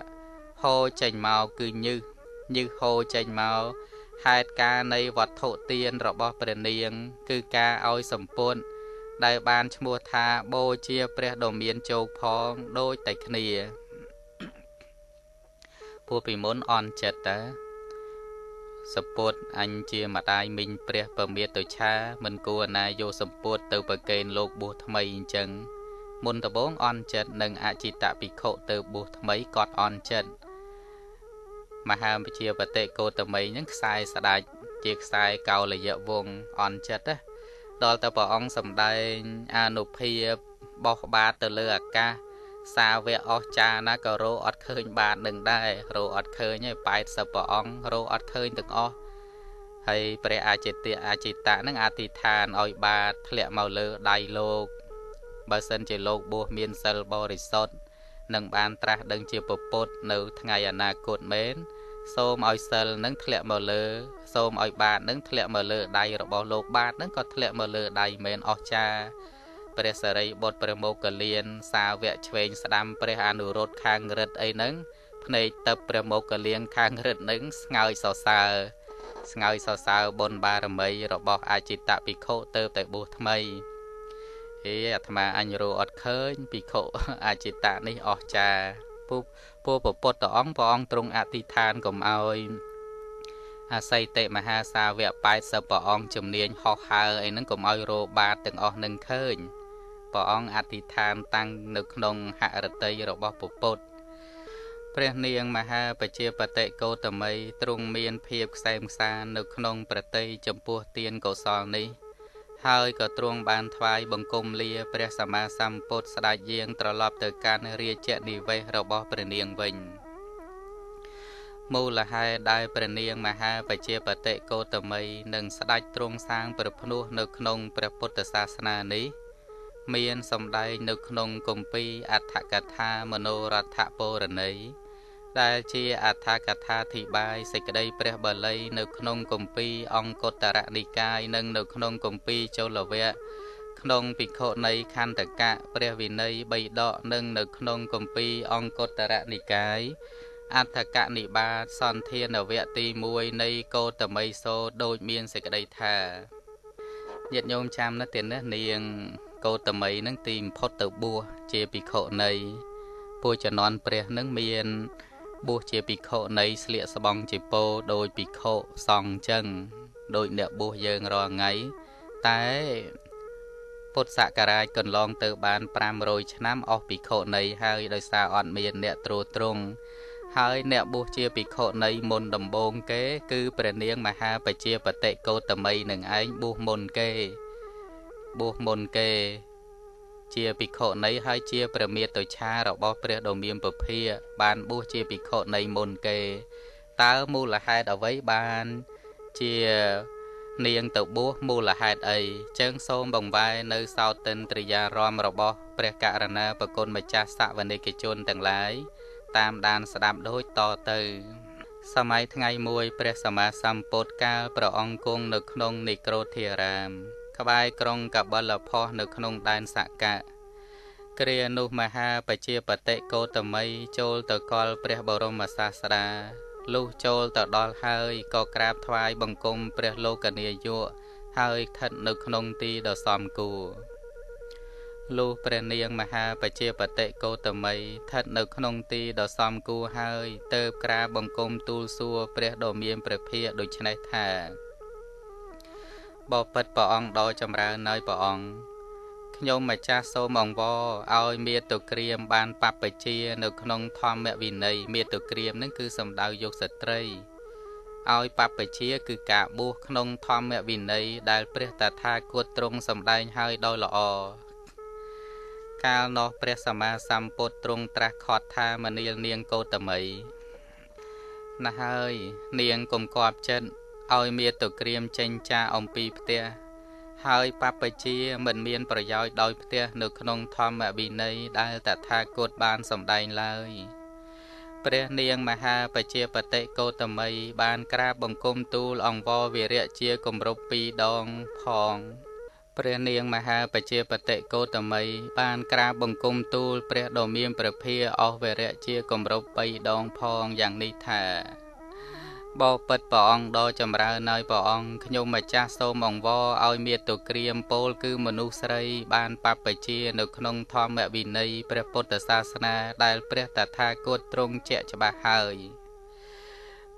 ហូរចេញមកគឺញឹសញឹសហូរចេញមកហេតុការនៃវត្ថុទានរបស់ព្រះនាង គឺការឲ្យសម្ពុនដែលបានឈ្មោះថាបូជាព្រះដ៏មានជោគផងដូចតែគ្នាពួកពីមុនអន់ចិត្តតា សពុតអញជាម្ដាយមីងព្រះពមាតុឆាមិនគួរណាយកសម្ពុតទៅប្រកេនលោកបួសថ្មីអញ្ចឹងមុនដំបងអន់ចិត្តនិងអចិតភិក្ខុទៅបួសថ្មីក៏អន់ចិត្តមហាវិជាបតិកោតមីនឹងខ្សែស្ដាច់ជាខ្សែកោលយៈវងអន់ចិត្តណាដល់ទៅព្រះអង្គសម្ដែងអនុភាពបោះបាតទៅលើអាកាស សាវកអស់ចាណាក៏រោអត់ឃើញបាននឹងដែររោអត់ឃើញឯ80ព្រះអង្គរោអត់ឃើញទាំងអស់ហើយព្រះអាចិតៈអាចិតៈនឹងអធិដ្ឋានឲ្យបាតធ្លាក់មកលើដៃលោកបើសិនជាលោកបួសមានសិលបរិសុទ្ធនឹងបានត្រាស់ដឹងជាពុទ្ធនៅថ្ងៃអនាគតមែនសូមឲ្យសិលនឹងធ្លាក់មកលើសូមឲ្យបាតនឹងធ្លាក់មកលើដៃរបស់លោកបាតនឹងក៏ធ្លាក់មកលើដៃមែនអស្ចារ្យ ព្រះសរិបុត្រព្រះមោគលាន សាវកឆ្វេងស្ដាំព្រះអនុរុទ្ធខាងរិទ្ធអីហ្នឹងភ្នែកទៅព្រះមោគលានខាងរិទ្ធហ្នឹងស្ងើយសរសើរស្ងើយសរសើរបុណ្យបារមី របស់អាចិតភិក្ខុទៅតែបួសថ្មីហេអាត្មាអញរੂអត់ឃើញភិក្ខុអាចិតនេះអស្ចារ្យពុពពុពុទ្ធអង្គព្រះអង្គទ្រង់អធិដ្ឋានកុំឲ្យអាស័យតិមហាសាវក80ព្រះអង្គជំនាញហោះហើរអីហ្នឹងកុំឲ្យរោបាតទាំងអស់នឹងឃើញ ព្រះអង្គអធិដ្ឋានតាំងនៅក្នុងហរតីរបស់ពុទ្ធព្រះនាងមហាបជាបតិកោតមីទ្រង់មានភាពខ្សែមខ្សាននៅក្នុងប្រតិចំពោះទានកុសលនេះ ហើយក៏ទ្រង់បានថ្វាយបង្គំលាព្រះសម្មាសម្ពុទ្ធស្ដេចយាងត្រឡប់ទៅកាន់រាជនិវេសរបស់ព្រះនាងវិញមូលហេតុដែលព្រះនាងមហាបជាបតិកោតមីនឹងស្ដេចទ្រង់សាងព្រះភ្នោះនៅក្នុងព្រះពុទ្ធសាសនានេះ មានសម្ដែងនៅក្នុងគម្ពីរអដ្ឋកថាមនោរដ្ឋពរណីដែលជាអដ្ឋកថាធិបាយសេចក្តីព្រះបាលីនៅក្នុងគម្ពីរអង្គតរនិកាយនិងនៅក្នុងគម្ពីរចលវៈក្នុងពិខុនៃខន្តកៈព្រះវិន័យបីដកនិងនៅក្នុងគម្ពីរអង្គតរនិកាយអដ្ឋកនិបាតសន្ធានវៈទី1នៃកោតមីសោដូចមានសេចក្តីថាញាតិញោមចាំណាស់ទៀតណានាង កោតមីនឹងទីបំផុតទៅបួសជាភិក្ខុនៃពួកជំនន់ព្រះនឹងមានបួសជាភិក្ខុនៃស្លៀកស្បង់ជាពោដោយភិក្ខុសង្ឃចឹងដោយអ្នកបួសយើងរាល់ថ្ងៃតែពុទ្ធសករាជកន្លងទៅបាន500ឆ្នាំអស់ភិក្ខុនៃហើយដោយសារអត់មានអ្នកត្រួតត្រងហើយអ្នកបួសជាភិក្ខុនៃមុនដំបូងគេ គឺព្រះនាងមហាបជាបតិកោតមីនឹងឯងបួសមុនគេ បួសមុនគេ ជាភិក្ខុនៃហើយជាព្រះមេតុឆារបស់ព្រះដ៏មានពភាបានបួសជាភិក្ខុនៃមុនគេតើមូលហេតុអ្វីបានជានាងទៅបួសមូលហេតុអីចឹងសូមបង្វែរនៅសោតិនត្រិយារមរបស់ព្រះករណាប្រគុណម្ចាស់សវនិកជនទាំងឡាយតាមដានស្ដាប់ដូចតទៅសម័យថ្ងៃមួយព្រះសម្មាសម្ពុទ្ធកាលព្រះអង្គគង់នៅក្នុងនិក្រូធារាម ក្បែរក្រុងកបលផុសនៅក្នុងដែនសកៈគ្រានោះមហាបជាបតិកោតមីចូលទៅកល់ព្រះបរមសាស្តាលុះចូលទៅដល់ហើយក៏ក្រាបថ្វាយបង្គំព្រះលោកនាយកហើយស្ថិតនៅក្នុងទីដ៏សមគួរលុះព្រះនាងមហាបជាបតិកោតមីស្ថិតនៅក្នុងទីដ៏សមគួរហើយទៅក្រាបបង្គំទូលសួរព្រះដ៏មានព្រះភិក្ខដូច្នេះថា បបិទ្ធព្រះអង្គដ៏ចម្រើននៅព្រះអង្គខ្ញុំម្ចាស់សូមអង្វរឲ្យមេតុក្រៀមបានបព្វជានៅក្នុងធម្មវិន័យមេតុក្រៀមនឹងគឺសំដៅយកស្ត្រីឲ្យបព្វជាគឺការបួសក្នុងធម្មវិន័យដែលព្រះតថាគតទ្រង់សម្ដែងឲ្យដោយល្អកាលនោះព្រះសម្មាសម្ពុទ្ធទ្រង់ត្រាស់ខត់ថាមនាលនាងកោតមីណាស់ហើយនាងកុំគប់ចិត្ត ឲ្យមាតុក្រៀមចេញចាអំពីផ្ទះហើយបព្វជាមិនមានប្រយោជន៍ដោយផ្ទះនៅក្នុងធម្មវិន័យដែលតថាគតបានសម្ដែងឡើយព្រះនាងមហាបជាបតិកោតមីបានក្រាបបង្គំទូលអង្វរវិរៈជាគម្រប់2ដងផងព្រះនាងមហាបជាបតិកោតមីបានក្រាបបង្គំទូលព្រះដ៏មានព្រះភាអស់វិរៈជាគម្រប់3ដងផងយ៉ាងនេះថា បបិទ្ធព្រះអង្គដ៏ចម្រើនហើយព្រះអង្គខ្ញុំម្ចាស់សូមអង្វរឲ្យមាតុក្រៀមពោលគឺមនុស្សស្រី បានបព្វជានៅក្នុងធម្មវិន័យព្រះពុទ្ធសាសនា ដែលព្រះតថាគតទ្រង់ជាក់ច្បាស់ហើយ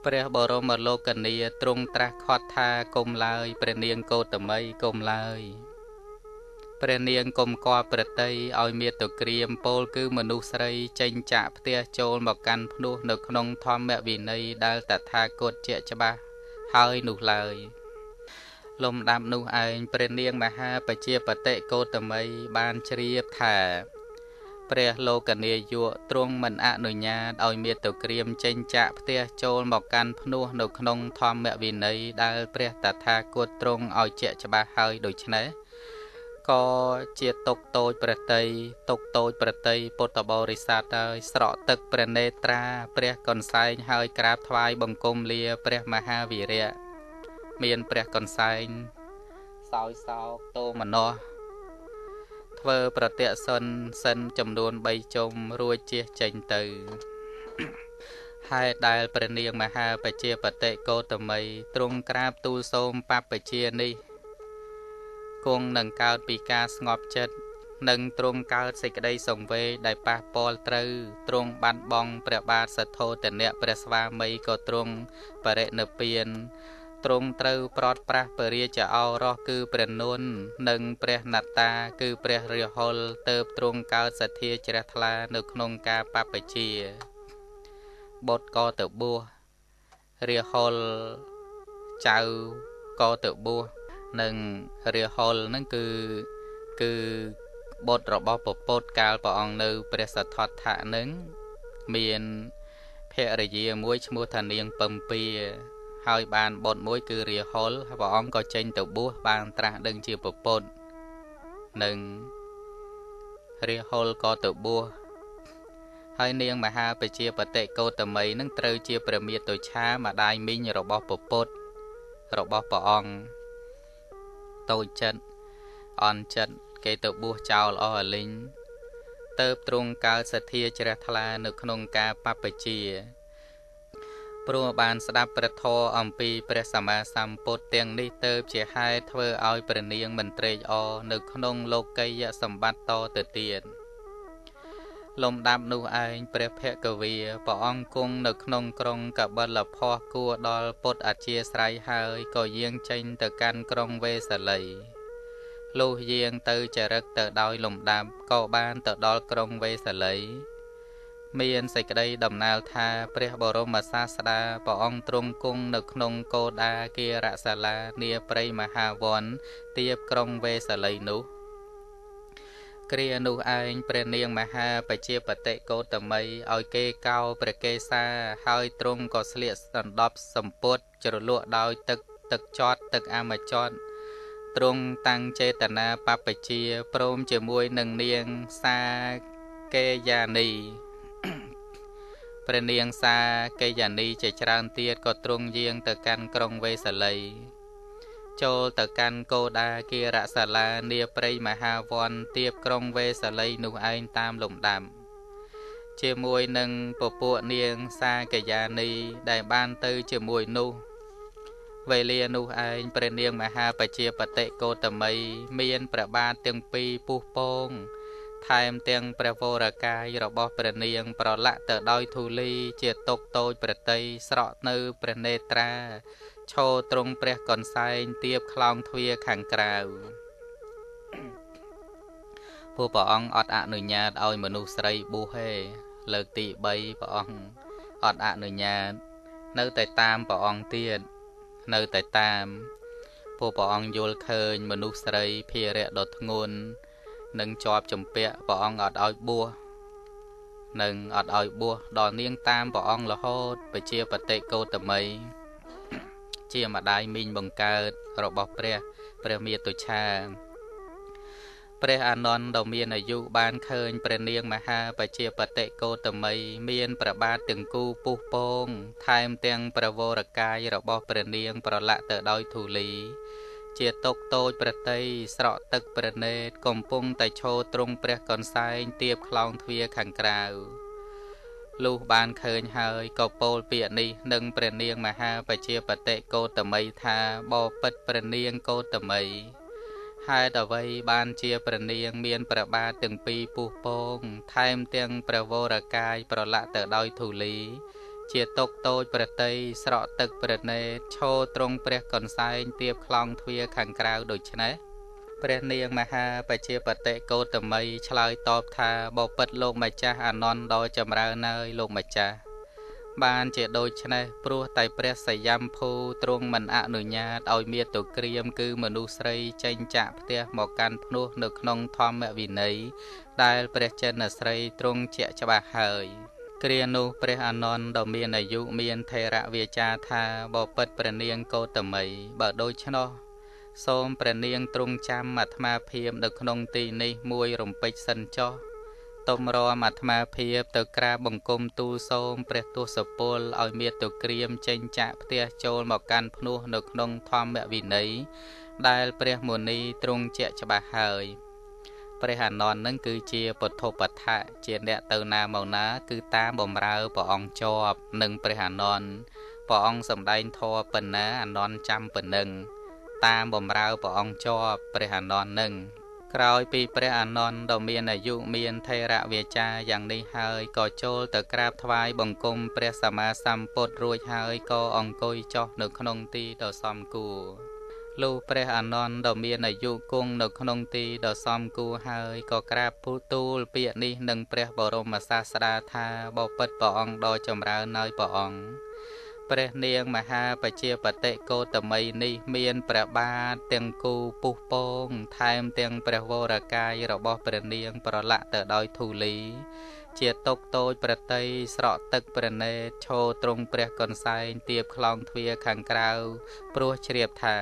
ព្រះបរមលោកនីទ្រង់ត្រាស់ខត់ថាគុំឡើយព្រះនាងកោតមីគុំឡើយ ព្រះនាងគុំគាល់ប្រតីឲ្យមាតុក្រៀមពោលគឺមនុស្សស្រីចេញចាក់ផ្ទះចូលមកកាន់ភ្នោះនៅក្នុងធម្មវិន័យដែលតថាគតជាច្បាស់ហើយនោះឡើយលំដាប់នោះឯងព្រះនាងមហាបជាបតិកោតមីបានជ្រាបថាព្រះលោកនាយកទ្រង់មិនអនុញ្ញាតឲ្យមាតុក្រៀមចេញចាក់ផ្ទះចូលមកកាន់ភ្នោះនៅក្នុងធម្មវិន័យដែលព្រះតថាគតទ្រង់ឲ្យជាក់ច្បាស់ហើយដូច្នេះ ក៏ជាទុកតូចប្រតីទុកតូចប្រតីពុទ្ធបរិស័ទហើយស្រក់ទឹកព្រះនេត្រា ព្រះកនសែងហើយក្រាបថ្វាយបង្គំលា ព្រះមហាវីរៈមានព្រះកនសែងសោយសោកតោមនោះធ្វើប្រតិសិនសិនចំនួន3ជុំរួចជះចេញទៅហេតុដែលព្រះនាងមហាបជាបតិកោតមីទ្រង់ក្រាបទូលសូមបព្វជានេះ គង់នឹងកើតពីការស្ងប់ចិត្តនិងទ្រង់កើតសេចក្តីសង្វេគដែលប៉ះពាល់ត្រូវទ្រង់បាត់បង់ព្រះបាទសទ្ធោទនៈព្រះស្វាមីក៏ទ្រង់បរិនិព្វានទ្រង់ត្រូវប្រត់ប្រាស់ពរាជអោរោះគឺព្រះនុននិងព្រះនត្តា គឺព្រះរាហុលទៅទ្រង់កើតសទ្ធាជ្រះថ្លានៅក្នុងការបព្វជាបុតក៏ទៅបួសរាហុលចៅក៏ទៅបួស និងរាហុលហ្នឹងគឺគឺបុតរបស់ពពុទ្ធកាលព្រះអង្គនៅព្រះសទ្ធត្ថៈហ្នឹងមានភរិយាមួយឈ្មោះថានាងពំពាហើយបានបុតមួយគឺរាហុលព្រះអង្គក៏ចេញទៅបួសបានត្រាស់ដឹងជាពពុទ្ធនិងរាហុលក៏ទៅបួសហើយនាងមហាបជាបតិកោតមីនឹងត្រូវជាព្រះមាតុឆាម្ដាយមីងរបស់ពពុទ្ធរបស់ព្រះអង្គ តូចចិត្តអន់ចិត្តគេទៅបួសចោលអស់អលិញទៅទ្រង់កើតសទ្ធាជ្រះថ្លានៅក្នុងការបពជាព្រោះបានស្ដាប់ព្រះធម៌អំពីព្រះសម្មាសម្ពុទ្ធទាំងនេះទៅជាហេតុធ្វើឲ្យព្រះនាងមិនត្រេកអរនៅក្នុងលោកីយសម្បត្តិតទៅទៀត លំដាប់នោះឯងព្រះភគវីព្រះអង្គគង់នៅក្នុងក្រុងកបិលភ័គគួរដល់ពុទ្ធអធិស្រ័យហើយក៏យាងចេញទៅកាន់ក្រុងវេសាលីលុះយាងទៅចរិតទៅដោយលំដាប់ក៏បានទៅដល់ក្រុងវេសាលីមានសេចក្តីដំណើរថាព្រះបរមសាស្តាព្រះអង្គទ្រង់គង់នៅក្នុងគោដាគារសាលានាព្រៃមហាវ័នទៀបក្រុងវេសាលីនោះ គ្រានោះឯងព្រះនាងមហាបជាបតិកោតមីឲ្យគេកោព្រះកេសាហើយទ្រង់ក៏ស្លៀកដណ្ដប់សម្ពុតជ្រលក់ដោយទឹកទឹកចត់ទឹកអមចត់ទ្រង់តាំងចេតនាបពជាព្រមជាមួយនឹងនាងសាកេយានីព្រះនាងសាកេយានីជាច្រើនទៀតក៏ទ្រង់យាងទៅកាន់ក្រុងវេសាលី ចូលទៅកាន់គោដាគិរសាលានាព្រៃមហាវ័នទៀបក្រុងវេសាលីនោះឯងតាមលំដាប់ជាមួយនឹងពពួកនាងសាកយានីដែលបានទៅជាមួយនោះវេលានោះឯងព្រះនាងមហាបជាបតិកោតមី មានព្រះបាទទាំងពីរពុះពងថែមទាំងព្រះវរកាយរបស់ព្រះនាង ប្រឡាក់ទៅដោយធូលី ជាតុកតូចប្រតិស្រក់នៅព្រះនេត្រា ឈរត្រង់ព្រះកនសែងទៀបខ្លោងទ្វារខាងក្រៅពួកព្រះអង្គអត់អនុញ្ញាតឲ្យមនុស្សស្រីបួសទេលើកទី3ព្រះអង្គអត់អនុញ្ញាត នៅតែតាមព្រះអង្គទៀតនៅតែតាមពួកព្រះអង្គយល់ឃើញមនុស្សស្រីភារៈដ៏ធ្ងន់នឹងជាប់ចម្ពាក់ព្រះអង្គអត់ឲ្យបួសនឹងអត់ឲ្យបួសដល់នាងតាមព្រះអង្គរហូតបជាបតិកោតមី ជាម្ដាយមីងបង្កើតរបស់ព្រះ ព្រះមាតុឆាព្រះអានន្ទដ៏មានអាយុបានឃើញព្រះនាងមហាបជាបតិកោតមីមានប្របាទទាំងគូពុះពង ថែមទាំងប្រវរកាយរបស់ព្រះនាង ប្រឡាក់ទៅដោយធូលី ជាតុកតូចប្រតីស្រក់ទឹកព្រះនេត កំពុងតែឈរទ្រង់ព្រះកនសែងទៀបខ្លោងទ្វារខាងក្រៅ លុះបានឃើញហើយក៏ពោលពាក្យនេះនឹងព្រះនាងមហាបជាបតិកោតមីថាបបិទ្ធព្រះនាងកោតមីហេតុអ្វីបានជាព្រះនាងមានព្រះបាទទាំងពីរពុះពង ថែមទាំងព្រះវរកាយប្រឡាក់ទៅដោយធូលី ជាតុកតូចប្រតីស្រក់ទឹកព្រះនេតឈោត្រង់ព្រះកនសែងទៀបខ្លោងទ្វារខាងក្រៅដូច្នេះ ព្រះនាងមហាបជាបតិកោតមីឆ្លើយតបថាបបិទ្ធលោកម្ចាស់អានន្ទដ៏ចម្រើនហើយលោកម្ចាស់បានជាដូច្នេះព្រោះតែព្រះសយំភូទ្រង់មិនអនុញ្ញាតឲ្យមានទុក្រៀមគឺមនុស្សស្រីចេញចាក់ផ្ទះមកកាន់ភ្នោះនៅក្នុងធម្មវិន័យដែលព្រះចិនស្រីទ្រង់ជាក់ច្បាស់ហើយគ្រានោះព្រះអានន្ទដ៏មានអាយុមានថេរវាចាថាបបិទ្ធព្រះនាងកោតមីបើដូច្នោះ សូមព្រះនាងទ្រង់ចាំអាត្មាភាពនៅក្នុងទីនេះមួយរំពេចសិនចុះទុំរមអាត្មាភាពទៅក្រាបបង្គំទូលសូមព្រះទសពលឲ្យមានទៅក្រៀមចេញចាក់ផ្ទះចូលមកកាន់ភ្នោះនៅក្នុងធម្មវិន័យដែលព្រះមុនីទ្រង់ជាក់ច្បាស់ហើយព្រះអានន្ទនឹងគឺជាពុទ្ធបដ្ឋៈជាអ្នកទៅណាមកណា គឺតាមបំរើព្រះអង្គជាប់នឹងព្រះអានន្ទព្រះអង្គសម្ដែងធម៌ប៉ុណ្ណាអានន្ទចាំប៉ុណ្ណឹង តាមបំរើព្រះអង្គជាប់ព្រះអានន្ទនឹងក្រោយពីព្រះអានន្ទដ៏មានអាយុមានថេរវាចាយ៉ាងនេះហើយក៏ចូលទៅក្រាបថ្វាយបង្គំព្រះសម្មាសម្ពុទ្ធរួចហើយក៏អង្គុយចុះនៅក្នុងទីដ៏សមគួរលុះព្រះអានន្ទដ៏មានអាយុគង់នៅក្នុងទីដ៏សមគួរហើយក៏ក្រាបពុទូលពាក្យនេះនឹងព្រះបរមសាស្តាថាបបិទ្ធព្រះអង្គដ៏ចម្រើនហើយព្រះអង្គ ព្រះនាងមហាបជាបតិកោតមីនេះមានព្រះបាទទាំងគូពុះពង ថែមទាំងព្រះវរកាយរបស់ព្រះនាង ប្រឡាក់ទៅដោយធូលី ជាតុកតូចប្រតីស្រក់ទឹកព្រះនេតឈោត្រង់ព្រះកន្សែងទៀបខ្លងទ្វារខាងក្រៅព្រោះជ្រាបថា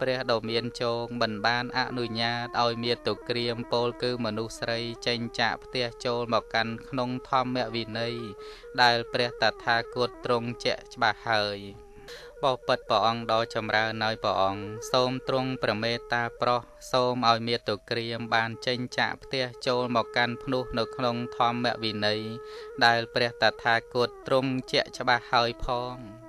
ព្រះដ៏មានជោងមិនបានអនុញ្ញាតឲ្យមាតុក្រាមពោលគឺមនុស្សស្រីចេញចាក់ផ្ទះចូលមកកាន់ក្នុងធម្មវិន័យដែលព្រះតថាគតទ្រង់ជាក់ច្បាស់ហើយបបិទ្ធព្រះអង្គដ៏ចម្រើនហើយព្រះអង្គសូមទ្រង់ប្រមេតាប្រោះសូមឲ្យមាតុក្រាមបានចេញចាក់ផ្ទះចូលមកកាន់ភ្នោះនៅក្នុងធម្មវិន័យដែលព្រះតថាគតទ្រង់ជាក់ច្បាស់ហើយផង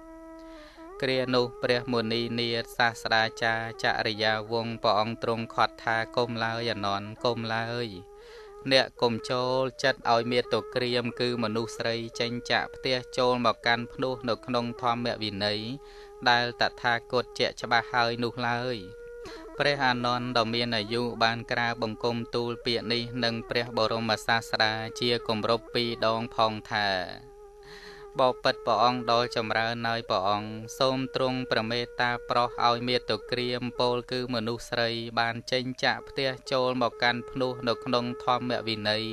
គ្រានោះព្រះមុនីនាថសាស្ត្រាចារ្យចរិយាវង្សព្រះអង្គទ្រង់ខត់ថាគុំឡើយអនន្តគុំឡើយ អ្នកគុំចូលចិត្តឲ្យមេតុក្រាមគឺមនុស្សស្រីចេញចាក់ផ្ទះចូលមកកាន់ភ្នោះនៅក្នុងធម្មវិន័យដែលតថាគតជាក់ច្បាស់ហើយនោះឡើយព្រះអានន្ទដ៏មានអាយុបានក្រាបបង្គំទូលពាក្យនេះនឹងព្រះបរមសាស្តាជាគម្រប់ពីរដងផងថា បបិទ្ធព្រះអង្គដ៏ចម្រើនហើយព្រះអង្គសូមទ្រង់ប្រមេតាប្រោះឲ្យមេតុក្រាមពោលគឺមនុស្សស្រី បានចេញចាក់ផ្ទះចូលមកកាន់ភ្នោះនៅក្នុងធម្មវិន័យ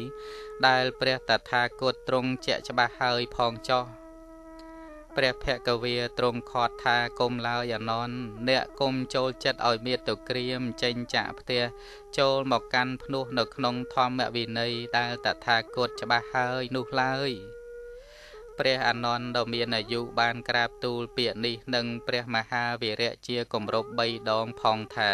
ដែលព្រះតថាគតទ្រង់ជាក់ច្បាស់ហើយផងចោះព្រះភគវាទ្រង់ខត់ថាគុំឡើយអនន្តអ្នកគុំចូលចិត្តឲ្យមេតុក្រាមចេញចាក់ផ្ទះចូលមកកាន់ភ្នោះនៅក្នុងធម្មវិន័យដែលតថាគតច្បាស់ហើយនោះឡើយ ព្រះអានន្ទដ៏មានអាយុបានក្រាបទូលពាក្យនេះនឹងព្រះមហាវីរៈជាគម្រប់3ដងផងថា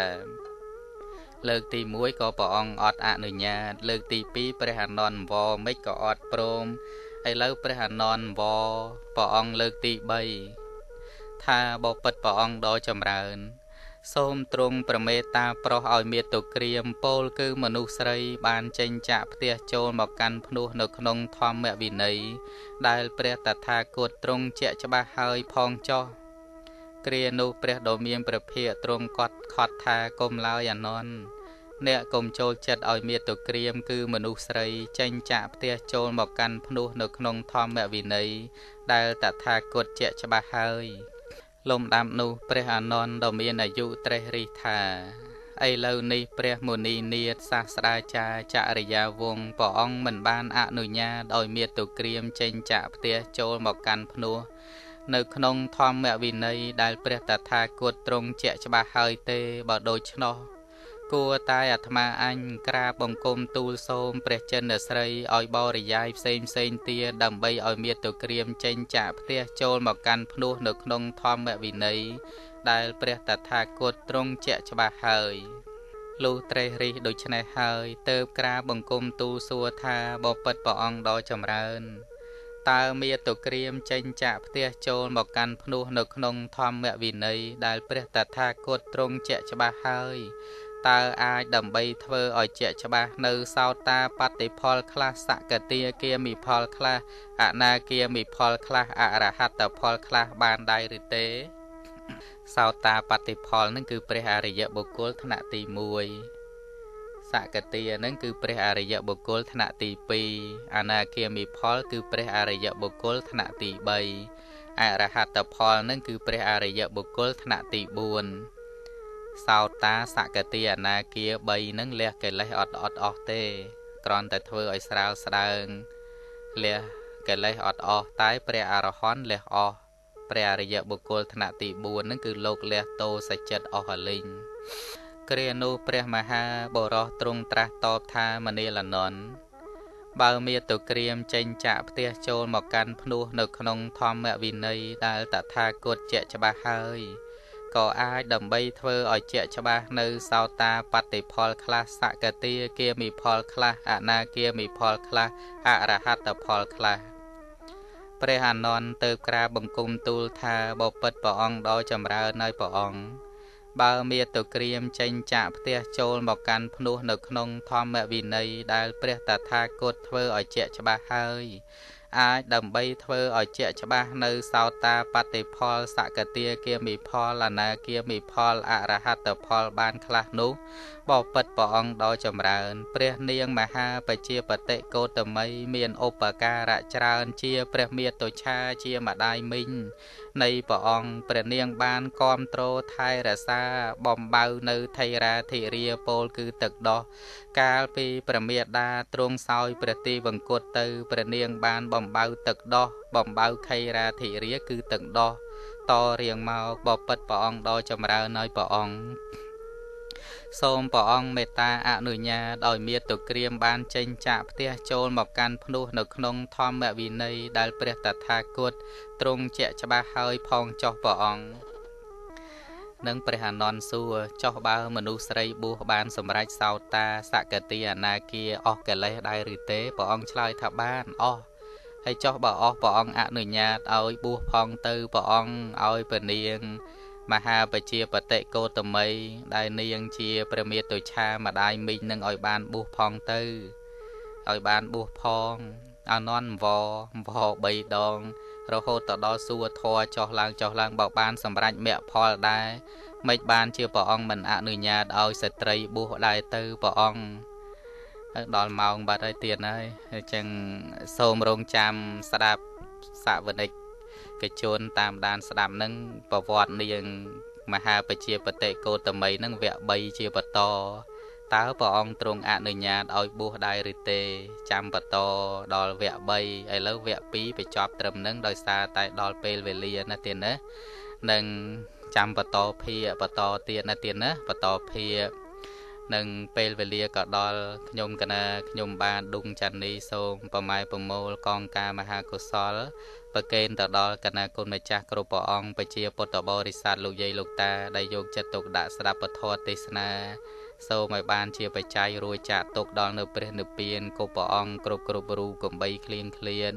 លើកទី1ក៏ព្រះអង្គអត់អនុញ្ញាត លើកទី2ព្រះអានន្ទវមិនក៏អត់ព្រមឥឡូវព្រះអានន្ទវព្រះអង្គលើកទី3ថាបបិទ្ធព្រះអង្គដ៏ចម្រើន សូមទ្រង់ប្រមេតាប្រោះឲ្យមាតុក្រាមពោលគឺមនុស្សស្រីបានចេញចាក់ផ្ទះចូលមកកាន់ភ្នោះនៅក្នុងធម្មវិន័យដែលព្រះតថាគតទ្រង់ជាក់ច្បាស់ហើយផងចោះគ្រានោះព្រះដ៏មានព្រះភិក្ខទ្រង់កត់ខត់ថាកុំឡើយអានន្ទអ្នកកុំចូលចិត្តឲ្យមាតុក្រាមគឺមនុស្សស្រីចេញចាក់ផ្ទះចូលមកកាន់ភ្នោះនៅក្នុងធម្មវិន័យដែលតថាគតជាក់ច្បាស់ហើយ លំដាប់នោះព្រះអានន្ទដ៏មានអាយុត្រេះរិះថាឥឡូវនេះព្រះមុនីនាថសាស្ត្រាចារ្យចរិយាវង្សព្រះអង្គមិនបានអនុញ្ញាតឲ្យមាតុក្រាមចេញចាក់ផ្ទះចូលមកកាន់ភ្នោះនៅក្នុងធម្មវិន័យដែលព្រះតថាគតទ្រង់ជាក់ច្បាស់ហើយទេបើដូច្នោះ គួរតែអាត្មាអញក្រាបបង្គំទូលសូមព្រះចិនស្រីឲ្យបរិយាយផ្សេងផ្សេងទៀតដើម្បីឲ្យមាតុក្រាមចេញចាក់ផ្ទះចូលមកកាន់ភ្នោះនៅក្នុងធម្មវិន័យដែលព្រះតថាគតទ្រង់ជាក់ច្បាស់ហើយលុះត្រេះរិះដូច្នេះហើយទៅក្រាបបង្គំទូលសួរថាបបិទ្ធព្រះអង្គដ៏ចម្រើនតើមាតុក្រាមចេញចាក់ផ្ទះចូលមកកាន់ភ្នោះនៅក្នុងធម្មវិន័យដែលព្រះតថាគតទ្រង់ជាក់ច្បាស់ហើយ តើអាចដើម្បីធ្វើឲ្យជាក់ច្បាស់នៅសោតាបតិផលខ្លះសកតាគាមិផលខ្លះអនាគាមិផលខ្លះអរហត្តផលខ្លះបានដែរឬទេសោតាបតិផលនឹងគឺព្រះអរិយបុគ្គលថ្នាក់ទី1សកតានឹងគឺព្រះអរិយបុគ្គលថ្នាក់ទី2អនាគាមិផលគឺព្រះអរិយបុគ្គលថ្នាក់ទី3អរហត្តផលនឹងគឺព្រះអរិយបុគ្គលថ្នាក់ទី4 សោតាសកតិអនាគា3នឹងលះកិលេសអត់អត់អស់ទេគ្រាន់តែធ្វើឲ្យស្រាលស្ដើងលះកិលេសអត់អស់តែព្រះអរហន្តលះអស់ព្រះអរិយបុគ្គលថ្នាក់ទី4នឹងគឺលោកលះតោសចិត្តអស់អលិញគ្រានោះព្រះមហាបរោះទ្រង់ត្រាស់តបថាមនាលននបើមាតុក្រាមចេញចាក់ផ្ទះចូលមកកាន់ភ្នោះនៅក្នុងធម្មវិន័យដែលតថាគតជាក់ច្បាស់ហើយ ក៏អាចដើម្បីធ្វើឲ្យជាក់ច្បាស់នៅសោតាបតិផលខ្លះសកតាគាមិផលខ្លះអនាគាមិផលខ្លះអរហត្តផលខ្លះព្រះអានន្ទទៅក្រាបបង្គំទូលថាបពិតព្រះអង្គដ៏ចម្រើនហើយព្រះអង្គបើមាតុក្រាមចេញចាក់ផ្ទះចូលមកកាន់ភ្នោះនៅក្នុងធម្មវិន័យដែលព្រះតថាគតធ្វើឲ្យជាក់ច្បាស់ហើយ អាចដើម្បីធ្វើឲ្យជាក់ច្បាស់នៅសោតាបតិផលសកតាគាមិផលអនាគាមិផលអរហត្តផលបានខ្លះនោះបបិទ្ធព្រះអង្គដ៏ចម្រើន ព្រះនាងមហាបជាបតិកោតមី មានឧបការៈច្រើនជា ព្រះមាតុឆាជាម្ដាយមីង នៃព្រះអង្គព្រះនាងបានគ្រប់គ្រងថែរក្សាបំបៅនៅថេរាធិរាពលគឺទឹកដោះកាលពីព្រះមេដាទ្រង់សោយព្រះទីវង្គតទៅព្រះនាងបានបំបៅទឹកដោះបំបៅខេរាធិរាគឺទឹកដោះតរៀងមកបពិតព្រះអង្គដ៏ចម្រើនឲ្យព្រះអង្គ សូមព្រះអង្គមេត្តាអនុញ្ញាតឲ្យមាតុក្រៀមបានចេញចាក់ផ្ទះចូលមកកាន់ភ្នោះនៅក្នុងធម្មវិន័យដែលព្រះតថាគតទ្រង់ជាក់ច្បាស់ហើយផងចុះព្រះអង្គនិងព្រះអានន្ទសួរចោះបើមនុស្សស្រីបួសបានសម្រេចសោតាសកតិអនាគាអស់កិលេសដែរឬទេព្រះអង្គឆ្លើយថាបានអស់ហើយចោះបើអស់ព្រះអង្គអនុញ្ញាតឲ្យបួសផងទៅព្រះអង្គឲ្យព្រះនាង មហាបជាបតិកោតមីដែលនាងជាព្រះមេតុឆាម្ដាយមីងនឹងឲ្យបានបួសផងទៅឲ្យបានបួសផងអនន្តវវ3ដង រហូតទៅដល់សួរធរចុះឡើងចុះឡើងបើបានសម្រេចមគ្គផលដែរមិនបានជាព្រះអង្គមិនអនុញ្ញាតឲ្យស្ត្រីបួសដែរទៅព្រះអង្គដល់ម៉ោងបាត់ហើយទៀតហើយអញ្ចឹងសូមរងចាំស្ដាប់សាវនិក កជនតាមដានស្ដាប់នឹងប្រវត្តិនាងមហាបជាបតិកោតមីនឹងវគ្គ3ជាបន្តតើព្រះអង្គទ្រង់អនុញ្ញាតឲ្យបួសដែរឬទេ ចាំបន្តដល់វគ្គ3ឥឡូវវគ្គ2បញ្ចប់ត្រឹមនឹងដោយសារតែដល់ពេលវេលាណាទៀតណានឹងចាំបន្តភាបន្តទៀតណាទៀតណាបន្តភា នឹងពេលវេលាក៏ដល់ខ្ញុំកណាខ្ញុំបានឌុងច័ន្ទនីសូមប្រម៉ែប្រមូលកងការមហាកុសលប្រកេនទៅដល់គណៈគុណម្ចាស់គ្រប់ព្រះអង្គប្រជាពុទ្ធបរិស័ទលោកយាយលោកតាដែលយកចិត្តទុកដាក់ស្ដាប់ពធទេសនាសូមឲ្យបានជាបច្ច័យរួចចាក់ទុកដល់នៅព្រះនិព្វានគ្រប់ព្រះអង្គគ្រប់គ្រប់រូបកំបីគ្លៀងគ្លៀន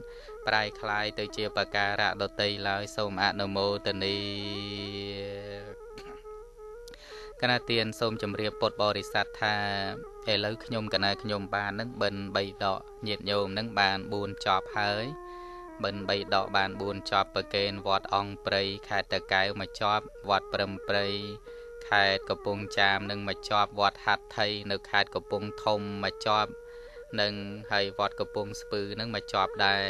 ប្រែคลายទៅជាបការៈដតីឡើយសូមអនុមោទនី គណៈទានសូមជម្រាបពុទ្ធបរិស័ទថាឥឡូវខ្ញុំកណាខ្ញុំបាននឹងបិណ្ឌ3ដកញាតញោមនឹងបាន4ចប់ហើយបិណ្ឌ3ដកបាន4ចប់ប្រកេនវត្តអង្គព្រៃខេត្តតកែវមកចប់វត្តព្រឹមព្រៃខេត្តកំពង់ចាមនិងមកជាប់វត្តហាត់ថៃនៅខេត្តកំពង់ធំមកជាប់និងហើយវត្តកំពង់ស្ពឺនឹងមកជាប់ដែរ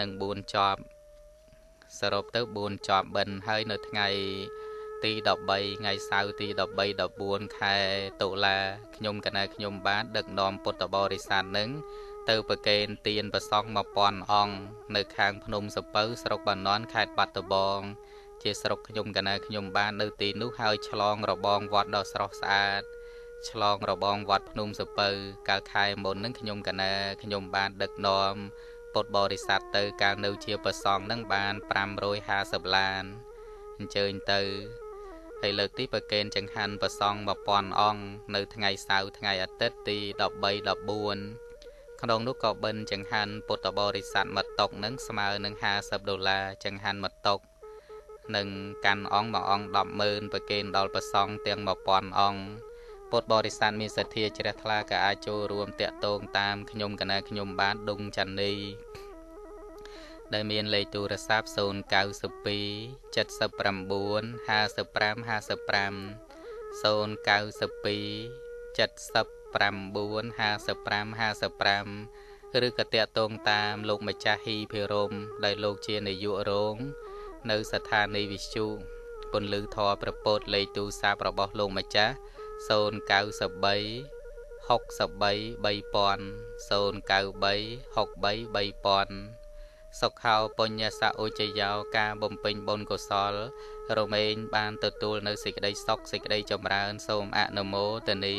នឹង4ជាប់សរុបទៅ4ជាប់បិណ្ឌហើយនៅថ្ងៃ ទី13ថ្ងៃសៅរ៍ទី13 14ខែតុលាខ្ញុំកណាខ្ញុំបានដឹកនាំពុទ្ធបរិស័ទនឹងទៅប្រកេនទៀនប្រសង់1000អង្គនៅខាងភ្នំសពៅស្រុកបាណន់ខេត្តបាត់ដំបងជាស្រុកខ្ញុំកណាខ្ញុំបាននៅទីនោះហើយឆ្លងរបងវត្តដ៏ស្រស់ស្អាតឆ្លងរបងវត្តភ្នំសពៅកាលខែមុននឹងខ្ញុំកណាខ្ញុំបានដឹកនាំពុទ្ធបរិស័ទទៅកាលនៅជាប្រសងនឹងបាន550ឡានអញ្ជើញទៅ ហើយលើកទីប្រកេនចង្ហាន់ប្រសង1000អង្គនៅថ្ងៃសៅរ៍ថ្ងៃអាទិត្យទី13 14ក្នុងនោះក៏បិណ្ឌចង្ហាន់ពុទ្ធបរិស័ទមកតុកនឹងស្មើនឹង50ដុល្លារចង្ហាន់មកតុកនិងកាន់អង្គមួយអង្គ100000ប្រគេនដល់ព្រះសង្ឃទាំង1000អង្គពុទ្ធបរិស័ទមានសទ្ធាជ្រះថ្លាក៏អាចចូលរួមតាក់ទងតាមខ្ញុំកណាខ្ញុំបានដុងច័ន្ទនី ដែលមានលេខទូរស័ព្ទ092 79 55 55 092 79 55 55ឬក៏តាក់ទងតាមលោកម្ចាស់ហ៊ីភិរមដែលលោកជានាយករង នៅស្ថានីយ៍វិទ្យុពន្លឺធរប្រពោតលេខទូរស័ព្ទរបស់លោកម្ចាស់093 63 3000 093 63 3000 សុខោបញ្ញសៈឧចយោការបំពេញបុណ្យកុសល រមែងបានទទួលនៅសេចក្តីសុខសេចក្តីចម្រើន សូមអនុមោទនី